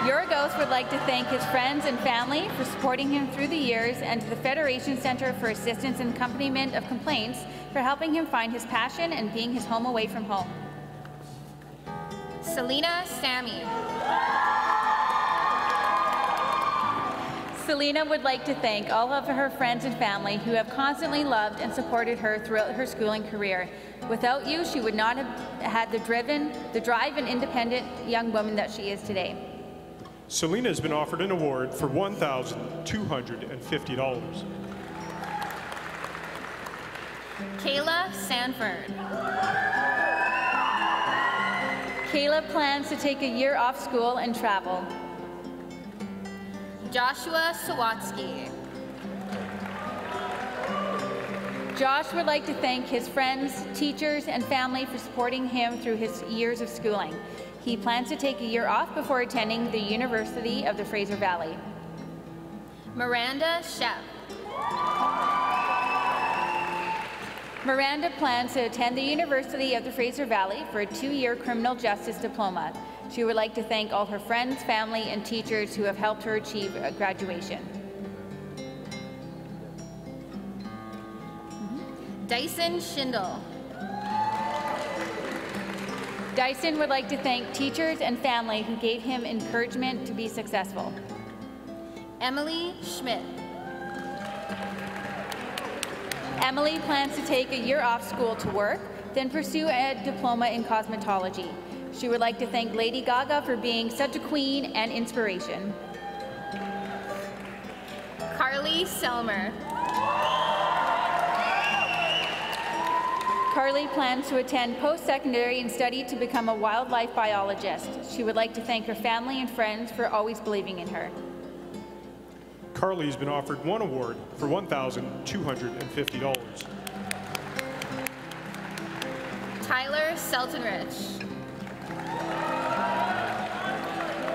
Yorgos would like to thank his friends and family for supporting him through the years and to the Federation Center for Assistance and Accompaniment of Complaints for helping him find his passion and being his home away from home. Selena Sammy. Selena would like to thank all of her friends and family who have constantly loved and supported her throughout her schooling career. Without you, she would not have had the driven, the drive and independent young woman that she is today. Selena has been offered an award for $1,250. Kayla Sanford. Kayla plans to take a year off school and travel. Joshua Sawatsky. Josh would like to thank his friends, teachers, and family for supporting him through his years of schooling. He plans to take a year off before attending the University of the Fraser Valley. Miranda Shep. Miranda plans to attend the University of the Fraser Valley for a two-year criminal justice diploma. She would like to thank all her friends, family, and teachers who have helped her achieve a graduation. Dyson Schindel. Dyson would like to thank teachers and family who gave him encouragement to be successful. Emily Schmidt. Emily plans to take a year off school to work, then pursue a diploma in cosmetology. She would like to thank Lady Gaga for being such a queen and inspiration. Carly Selmer. Carly plans to attend post-secondary and study to become a wildlife biologist. She would like to thank her family and friends for always believing in her. Carly has been offered one award for $1,250. Tyler Seltenrich.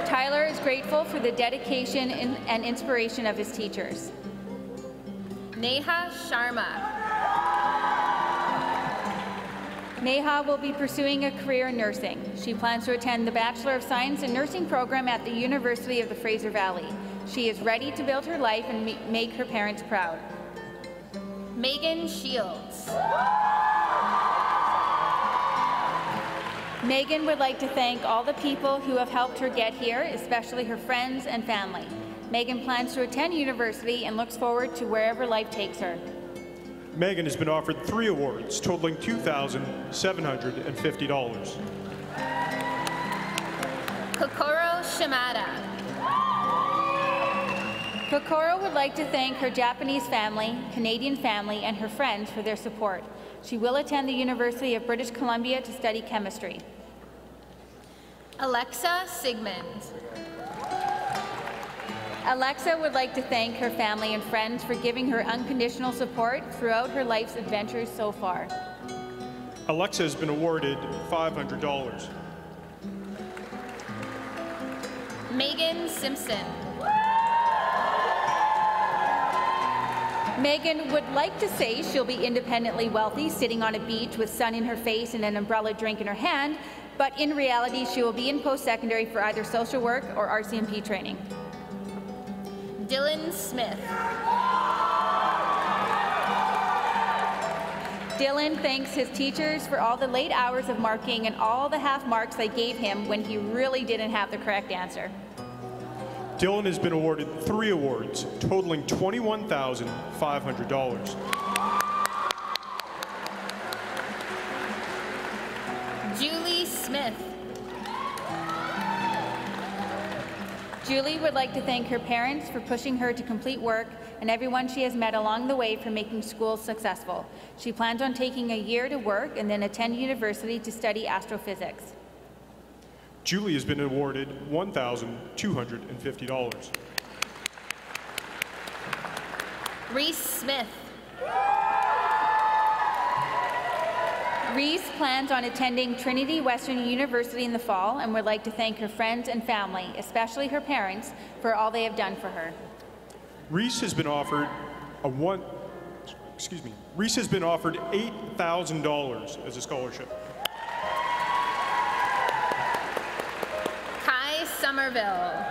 Tyler is grateful for the dedication and inspiration of his teachers. Neha Sharma. Neha will be pursuing a career in nursing. She plans to attend the Bachelor of Science in Nursing program at the University of the Fraser Valley. She is ready to build her life and make her parents proud. Megan Shields. Megan would like to thank all the people who have helped her get here, especially her friends and family. Megan plans to attend university and looks forward to wherever life takes her. Megan has been offered three awards totaling $2,750. Kokoro Shimada. Kokoro would like to thank her Japanese family, Canadian family, and her friends for their support. She will attend the University of British Columbia to study chemistry. Alexa Sigmund. Alexa would like to thank her family and friends for giving her unconditional support throughout her life's adventures so far. Alexa has been awarded $500. Megan Simpson. Megan would like to say she'll be independently wealthy, sitting on a beach with sun in her face and an umbrella drink in her hand, but in reality, she will be in post-secondary for either social work or RCMP training. Dylan Smith. Dylan thanks his teachers for all the late hours of marking and all the half marks they gave him when he really didn't have the correct answer. Dylan has been awarded three awards, totaling $21,500. Julie Smith. Julie would like to thank her parents for pushing her to complete work and everyone she has met along the way for making school successful. She plans on taking a year to work and then attend university to study astrophysics. Julie has been awarded $1,250. Reese Smith. Reese plans on attending Trinity Western University in the fall and would like to thank her friends and family, especially her parents, for all they have done for her. Reese has been offered a one, excuse me, Reese has been offered $8,000 as a scholarship. Kai Somerville.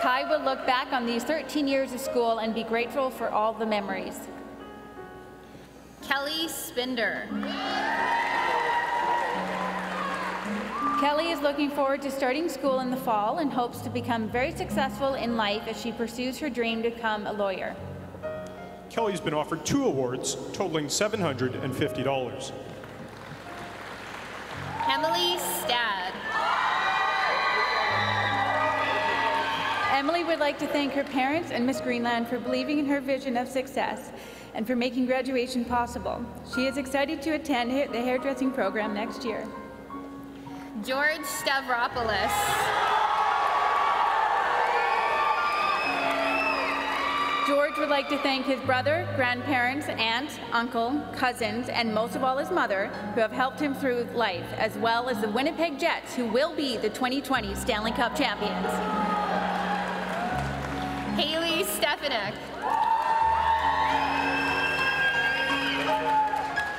Kai will look back on these 13 years of school and be grateful for all the memories. Kelly Spinder. Kelly is looking forward to starting school in the fall and hopes to become very successful in life as she pursues her dream to become a lawyer. Kelly's been offered two awards totaling $750. Emily Stad. Emily would like to thank her parents and Miss Greenland for believing in her vision of success and for making graduation possible. She is excited to attend the hairdressing program next year. George Stavropoulos. George would like to thank his brother, grandparents, aunt, uncle, cousins, and most of all his mother, who have helped him through life, as well as the Winnipeg Jets, who will be the 2020 Stanley Cup champions. Haley Stefanik.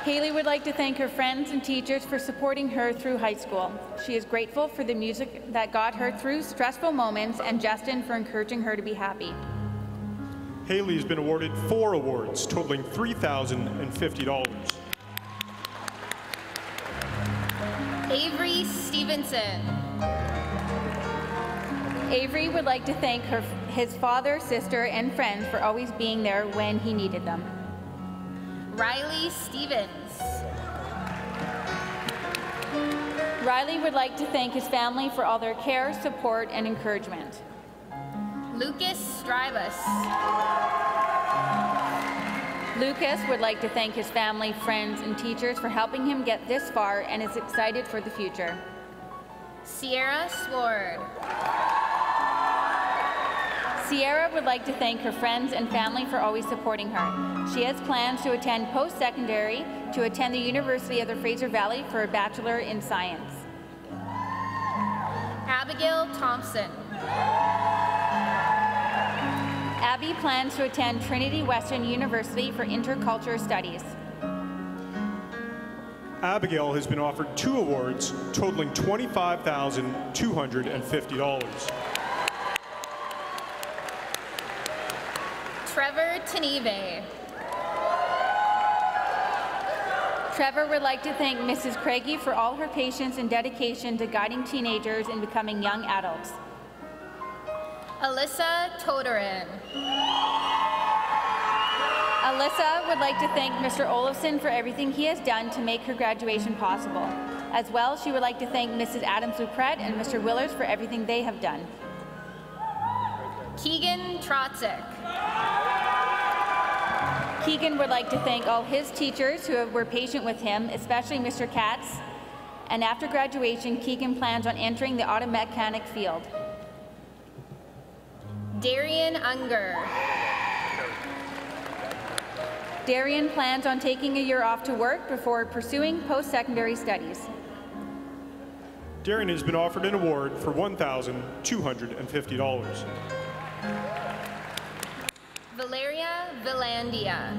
Haley would like to thank her friends and teachers for supporting her through high school. She is grateful for the music that got her through stressful moments and Justin for encouraging her to be happy. Haley has been awarded four awards totaling $3,050. Avery Stevenson. Avery would like to thank her, his father, sister, and friends for always being there when he needed them. Riley Stevens. Riley would like to thank his family for all their care, support, and encouragement. Lucas Strivus. Lucas would like to thank his family, friends, and teachers for helping him get this far and is excited for the future. Sierra Sword. Sierra would like to thank her friends and family for always supporting her. She has plans to attend post-secondary to attend the University of the Fraser Valley for a Bachelor in Science. Abigail Thompson. Abby plans to attend Trinity Western University for Interculture Studies. Abigail has been offered two awards totaling $25,250. Trevor Teneve. Trevor would like to thank Mrs. Craigie for all her patience and dedication to guiding teenagers in becoming young adults. Alyssa Toterin. Alyssa would like to thank Mr. Olafson for everything he has done to make her graduation possible. As well, she would like to thank Mrs. Adams Lupret and Mr. Willers for everything they have done. Keegan Trotzik. Keegan would like to thank all his teachers who were patient with him, especially Mr. Katz. And after graduation, Keegan plans on entering the auto mechanic field. Darian Unger. Darian plans on taking a year off to work before pursuing post-secondary studies. Darian has been offered an award for $1,250. Valeria Villandia.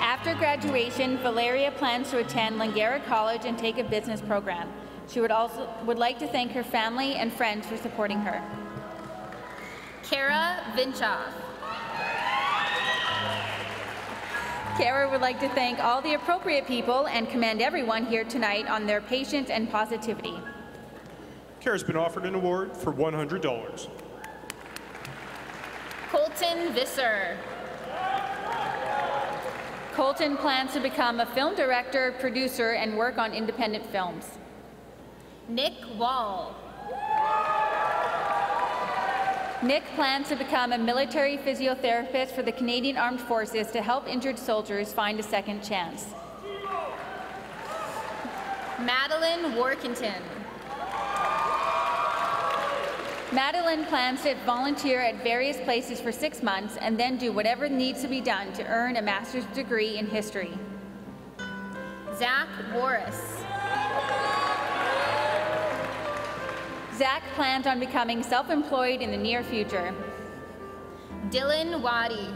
After graduation, Valeria plans to attend Langara College and take a business program. She would also would like to thank her family and friends for supporting her. Kara Vinchoff. Kara would like to thank all the appropriate people and commend everyone here tonight on their patience and positivity. Kara's been offered an award for $100. Colton Visser. Colton plans to become a film director, producer, and work on independent films. Nick Wall. Nick plans to become a military physiotherapist for the Canadian Armed Forces to help injured soldiers find a second chance. Madeline Workington. Madeline plans to volunteer at various places for six months and then do whatever needs to be done to earn a master's degree in history. Zach Warris. Zach plans on becoming self-employed in the near future. Dylan Waddy.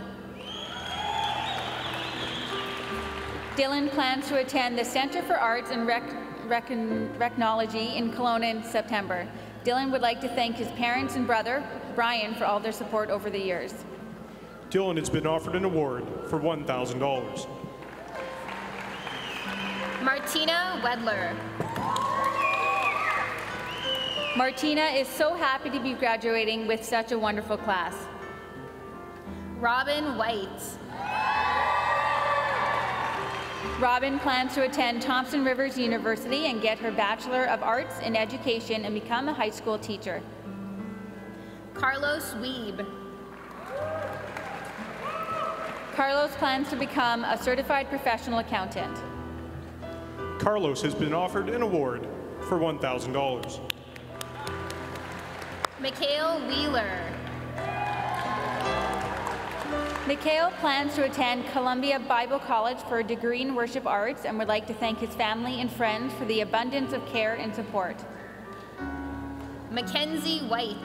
Dylan plans to attend the Center for Arts and Rec Recon Recognology in Kelowna in September. Dylan would like to thank his parents and brother, Brian, for all their support over the years. Dylan has been offered an award for $1,000. Martina Wedler. Martina is so happy to be graduating with such a wonderful class. Robin White. Robin plans to attend Thompson Rivers University and get her Bachelor of Arts in Education and become a high school teacher. Carlos Weeb. Carlos plans to become a certified professional accountant. Carlos has been offered an award for $1,000. Mikhail Wheeler. Mikhail plans to attend Columbia Bible College for a degree in worship arts and would like to thank his family and friends for the abundance of care and support. Mackenzie White.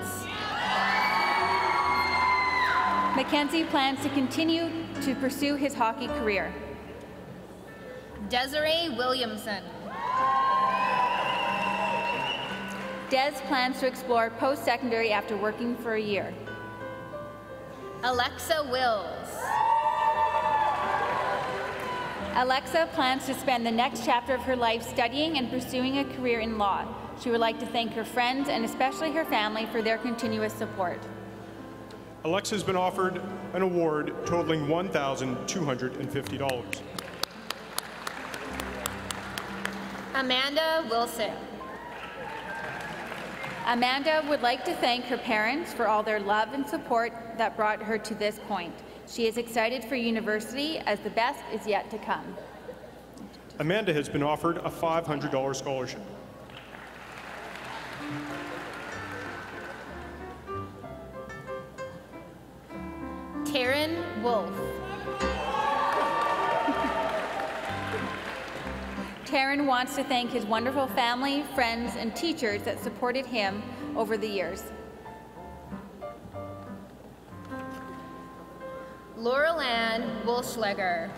Mackenzie plans to continue to pursue his hockey career. Desiree Williamson. Des plans to explore post-secondary after working for a year. Alexa Wills. Alexa plans to spend the next chapter of her life studying and pursuing a career in law. She would like to thank her friends and especially her family for their continuous support. Alexa has been offered an award totaling $1,250. Amanda Wilson. Amanda would like to thank her parents for all their love and support that brought her to this point. She is excited for university as the best is yet to come. Amanda has been offered a $500 scholarship. Taryn Wolf. Taryn wants to thank his wonderful family, friends, and teachers that supported him over the years. Laurel Ann Wolschleger.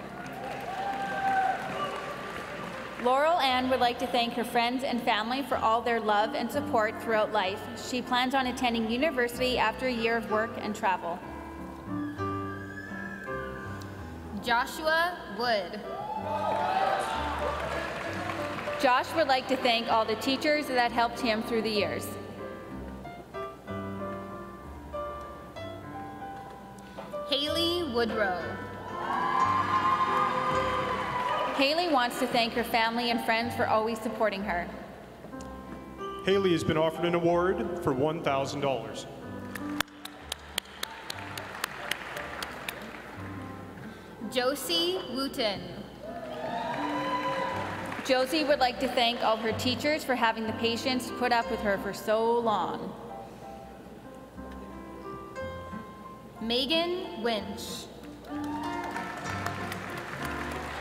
Laurel Ann would like to thank her friends and family for all their love and support throughout life. She plans on attending university after a year of work and travel. Joshua Wood. Josh would like to thank all the teachers that helped him through the years. Haley Woodrow. Haley wants to thank her family and friends for always supporting her. Haley has been offered an award for $1,000. Josie Wooten. Josie would like to thank all her teachers for having the patience to put up with her for so long. Megan Winch.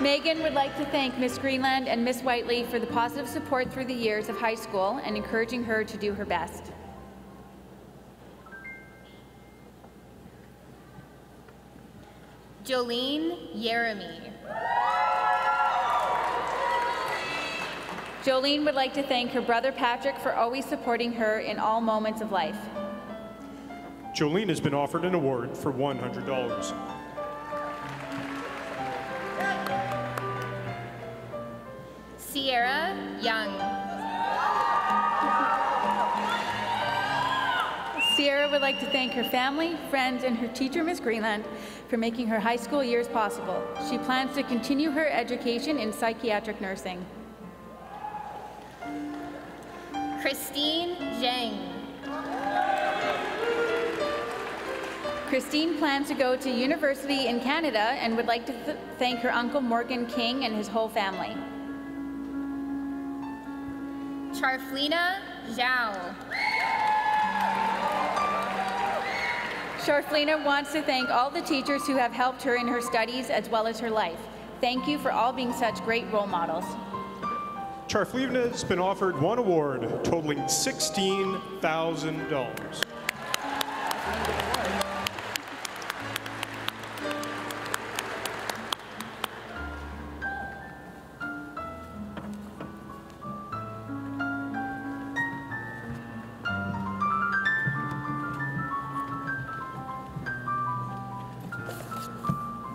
Megan would like to thank Miss Greenland and Miss Whiteley for the positive support through the years of high school and encouraging her to do her best. Jolene Yeremy. Jolene would like to thank her brother Patrick for always supporting her in all moments of life. Jolene has been offered an award for $100. Sierra Young. Sierra would like to thank her family, friends, and her teacher, Miss Greenland, for making her high school years possible. She plans to continue her education in psychiatric nursing. Christine Zhang. Christine plans to go to university in Canada and would like to th thank her uncle Morgan King and his whole family. Charflina Zhao. Sharflina wants to thank all the teachers who have helped her in her studies as well as her life. Thank you for all being such great role models. Charflina has been offered one award totaling $16,000.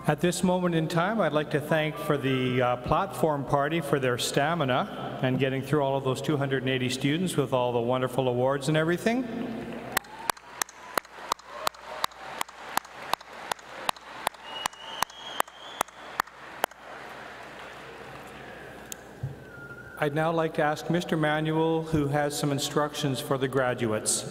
At this moment in time, I'd like to thank for the uh, platform party for their stamina and getting through all of those 280 students with all the wonderful awards and everything. I'd now like to ask Mr. Manuel, who has some instructions for the graduates.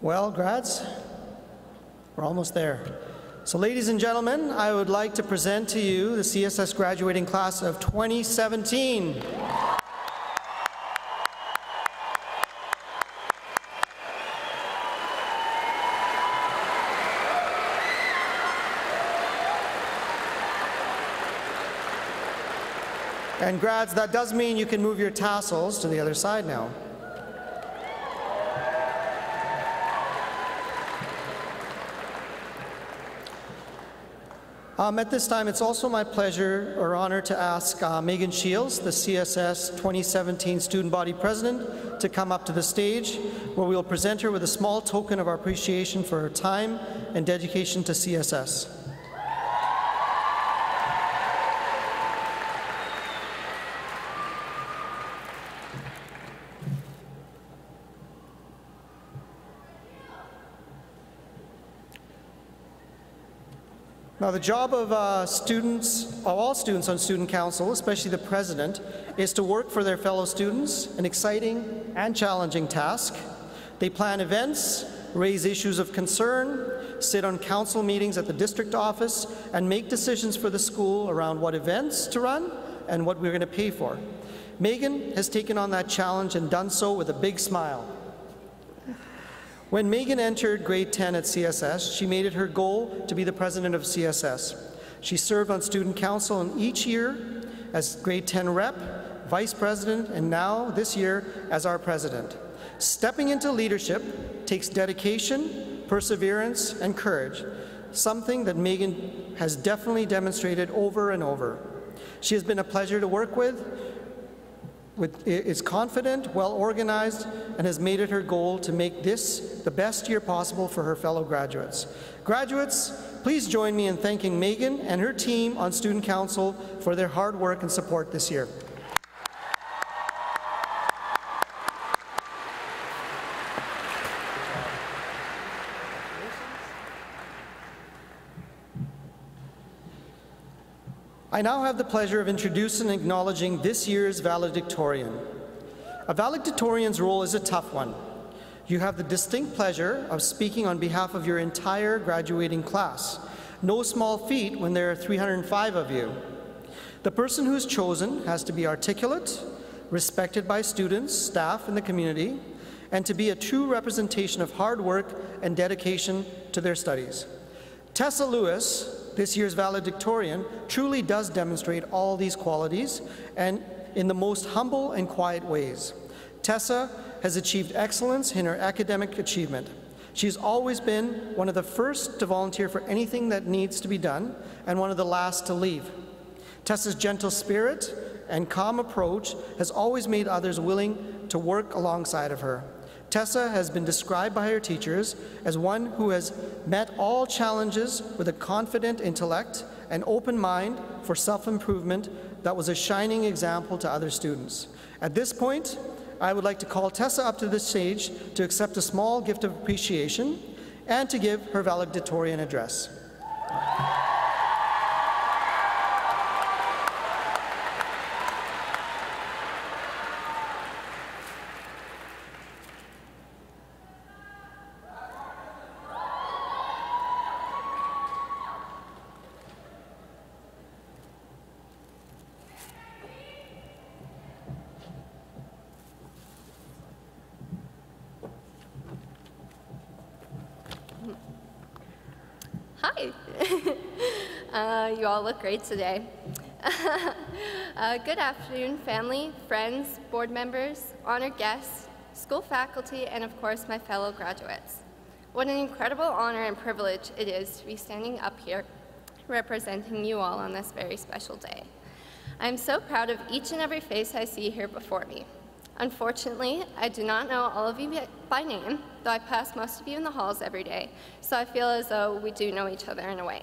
Well, grads, we're almost there. So, ladies and gentlemen, I would like to present to you the CSS graduating class of 2017. And grads, that does mean you can move your tassels to the other side now. Um, at this time, it's also my pleasure or honor to ask uh, Megan Shields, the CSS 2017 Student Body President, to come up to the stage, where we will present her with a small token of our appreciation for her time and dedication to CSS. Now, the job of uh, students, of all students on Student Council, especially the president, is to work for their fellow students, an exciting and challenging task. They plan events, raise issues of concern, sit on council meetings at the district office, and make decisions for the school around what events to run and what we're going to pay for. Megan has taken on that challenge and done so with a big smile. When Megan entered grade 10 at CSS, she made it her goal to be the president of CSS. She served on student council in each year as grade 10 rep, vice president, and now this year as our president. Stepping into leadership takes dedication, perseverance, and courage, something that Megan has definitely demonstrated over and over. She has been a pleasure to work with, with, is confident, well organized, and has made it her goal to make this the best year possible for her fellow graduates. Graduates, please join me in thanking Megan and her team on Student Council for their hard work and support this year. I now have the pleasure of introducing and acknowledging this year's valedictorian. A valedictorian's role is a tough one. You have the distinct pleasure of speaking on behalf of your entire graduating class. No small feat when there are 305 of you. The person who's chosen has to be articulate, respected by students, staff, and the community, and to be a true representation of hard work and dedication to their studies. Tessa Lewis, this year's valedictorian, truly does demonstrate all these qualities and in the most humble and quiet ways. Tessa has achieved excellence in her academic achievement. She's always been one of the first to volunteer for anything that needs to be done and one of the last to leave. Tessa's gentle spirit and calm approach has always made others willing to work alongside of her. Tessa has been described by her teachers as one who has met all challenges with a confident intellect and open mind for self-improvement that was a shining example to other students. At this point, I would like to call Tessa up to the stage to accept a small gift of appreciation and to give her valedictorian address. Uh, you all look great today. uh, good afternoon, family, friends, board members, honored guests, school faculty, and of course, my fellow graduates. What an incredible honor and privilege it is to be standing up here representing you all on this very special day. I'm so proud of each and every face I see here before me. Unfortunately, I do not know all of you by name, though I pass most of you in the halls every day, so I feel as though we do know each other in a way.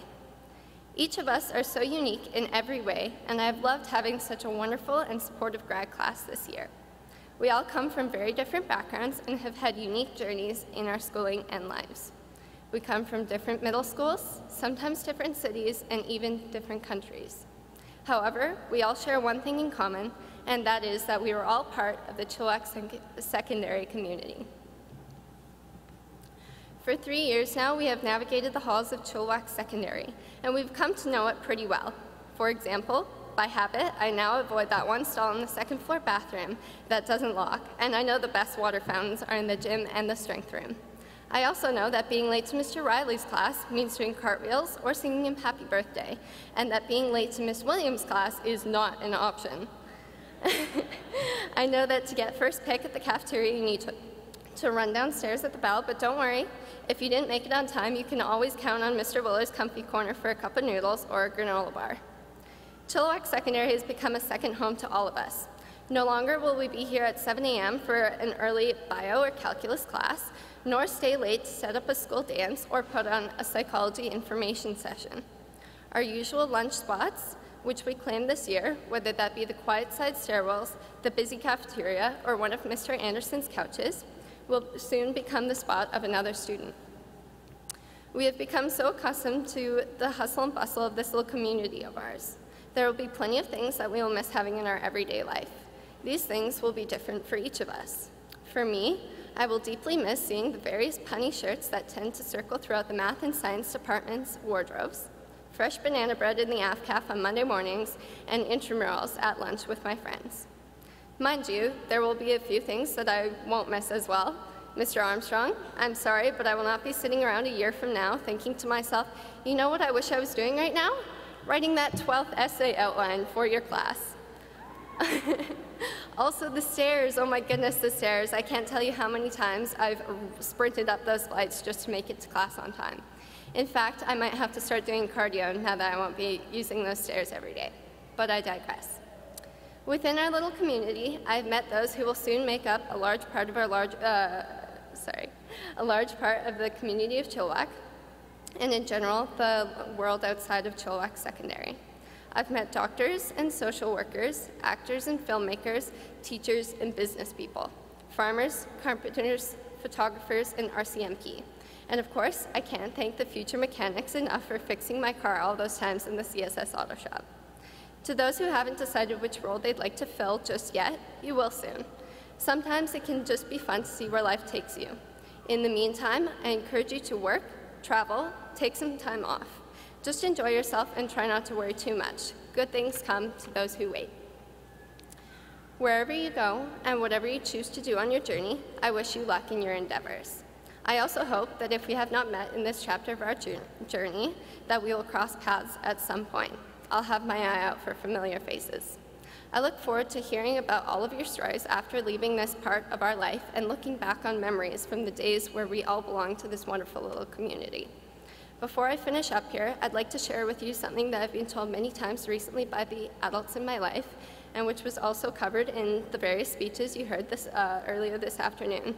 Each of us are so unique in every way, and I've loved having such a wonderful and supportive grad class this year. We all come from very different backgrounds and have had unique journeys in our schooling and lives. We come from different middle schools, sometimes different cities, and even different countries. However, we all share one thing in common, and that is that we were all part of the Chilliwack sec secondary community. For three years now, we have navigated the halls of Chilliwack Secondary, and we've come to know it pretty well. For example, by habit, I now avoid that one stall in the second floor bathroom that doesn't lock, and I know the best water fountains are in the gym and the strength room. I also know that being late to Mr. Riley's class means doing cartwheels or singing him happy birthday, and that being late to Miss Williams' class is not an option. I know that to get first pick at the cafeteria, you need to, to run downstairs at the bell, but don't worry. If you didn't make it on time, you can always count on Mr. Willer's comfy corner for a cup of noodles or a granola bar. Chilliwack Secondary has become a second home to all of us. No longer will we be here at 7 a.m. for an early bio or calculus class, nor stay late to set up a school dance or put on a psychology information session. Our usual lunch spots, which we claim this year, whether that be the quiet side stairwells, the busy cafeteria, or one of Mr. Anderson's couches, will soon become the spot of another student. We have become so accustomed to the hustle and bustle of this little community of ours. There will be plenty of things that we will miss having in our everyday life. These things will be different for each of us. For me, I will deeply miss seeing the various punny shirts that tend to circle throughout the math and science department's wardrobes, fresh banana bread in the AFCAF on Monday mornings, and intramurals at lunch with my friends. Mind you, there will be a few things that I won't miss as well. Mr. Armstrong, I'm sorry, but I will not be sitting around a year from now thinking to myself, you know what I wish I was doing right now? Writing that 12th essay outline for your class. also the stairs, oh my goodness, the stairs. I can't tell you how many times I've sprinted up those flights just to make it to class on time. In fact, I might have to start doing cardio now that I won't be using those stairs every day. But I digress. Within our little community, I've met those who will soon make up a large part of our large, uh, sorry, a large part of the community of Chilliwack, and in general, the world outside of Chilliwack Secondary. I've met doctors and social workers, actors and filmmakers, teachers and business people, farmers, carpenters, photographers, and RCMP. And of course, I can't thank the future mechanics enough for fixing my car all those times in the CSS Auto Shop. To those who haven't decided which role they'd like to fill just yet, you will soon. Sometimes it can just be fun to see where life takes you. In the meantime, I encourage you to work, travel, take some time off. Just enjoy yourself and try not to worry too much. Good things come to those who wait. Wherever you go and whatever you choose to do on your journey, I wish you luck in your endeavors. I also hope that if we have not met in this chapter of our journey, that we will cross paths at some point. I'll have my eye out for familiar faces. I look forward to hearing about all of your stories after leaving this part of our life and looking back on memories from the days where we all belong to this wonderful little community. Before I finish up here, I'd like to share with you something that I've been told many times recently by the adults in my life, and which was also covered in the various speeches you heard this, uh, earlier this afternoon.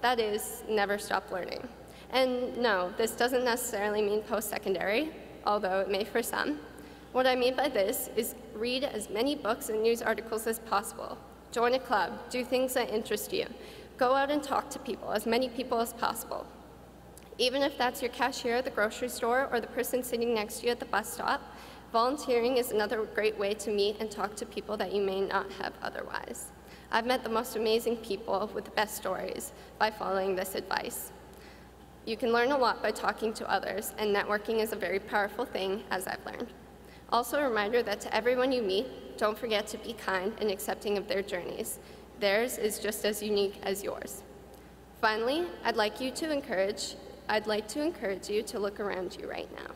That is, never stop learning. And no, this doesn't necessarily mean post-secondary, although it may for some. What I mean by this is read as many books and news articles as possible. Join a club, do things that interest you. Go out and talk to people, as many people as possible. Even if that's your cashier at the grocery store or the person sitting next to you at the bus stop, volunteering is another great way to meet and talk to people that you may not have otherwise. I've met the most amazing people with the best stories by following this advice. You can learn a lot by talking to others, and networking is a very powerful thing, as I've learned. Also a reminder that to everyone you meet, don't forget to be kind and accepting of their journeys. Theirs is just as unique as yours. Finally, I'd like you to encourage I'd like to encourage you to look around you right now.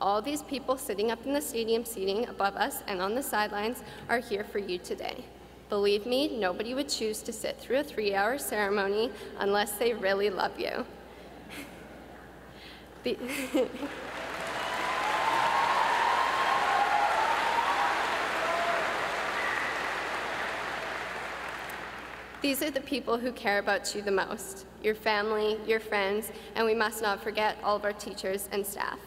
All these people sitting up in the stadium seating above us and on the sidelines are here for you today. Believe me, nobody would choose to sit through a three hour ceremony unless they really love you. The- These are the people who care about you the most your family, your friends, and we must not forget all of our teachers and staff.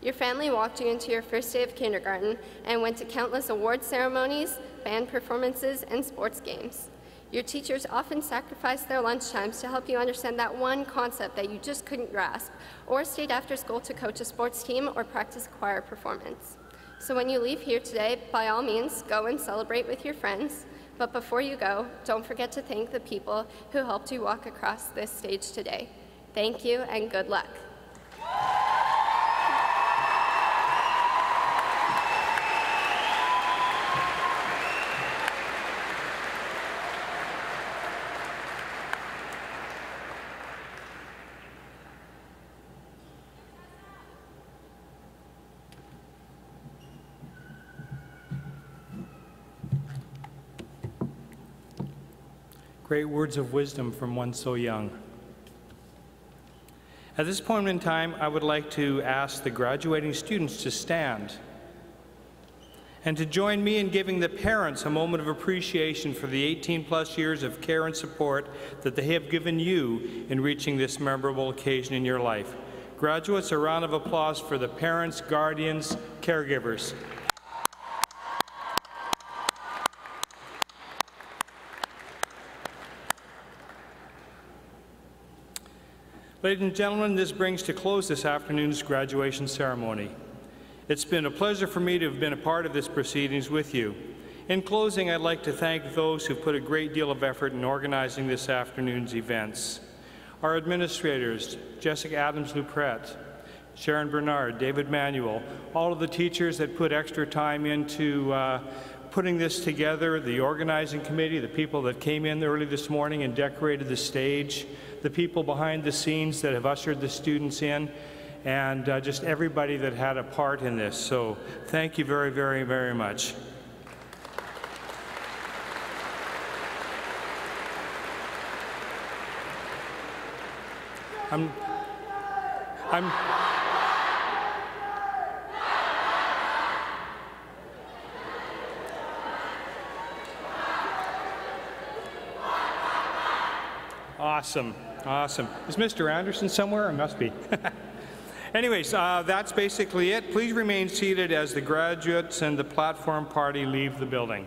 Your family walked you into your first day of kindergarten and went to countless award ceremonies, band performances, and sports games. Your teachers often sacrificed their lunch times to help you understand that one concept that you just couldn't grasp, or stayed after school to coach a sports team or practice choir performance. So when you leave here today, by all means, go and celebrate with your friends. But before you go, don't forget to thank the people who helped you walk across this stage today. Thank you and good luck. Great words of wisdom from one so young. At this point in time, I would like to ask the graduating students to stand and to join me in giving the parents a moment of appreciation for the 18 plus years of care and support that they have given you in reaching this memorable occasion in your life. Graduates, a round of applause for the parents, guardians, caregivers. Ladies and gentlemen, this brings to close this afternoon's graduation ceremony. It's been a pleasure for me to have been a part of this proceedings with you. In closing, I'd like to thank those who put a great deal of effort in organizing this afternoon's events. Our administrators, Jessica Adams Lupret, Sharon Bernard, David Manuel, all of the teachers that put extra time into uh, putting this together, the organizing committee, the people that came in early this morning and decorated the stage, the people behind the scenes that have ushered the students in, and uh, just everybody that had a part in this. So thank you very, very, very much. I'm, I'm, Awesome, awesome. Is Mr. Anderson somewhere? It must be. Anyways, uh, that's basically it. Please remain seated as the graduates and the platform party leave the building.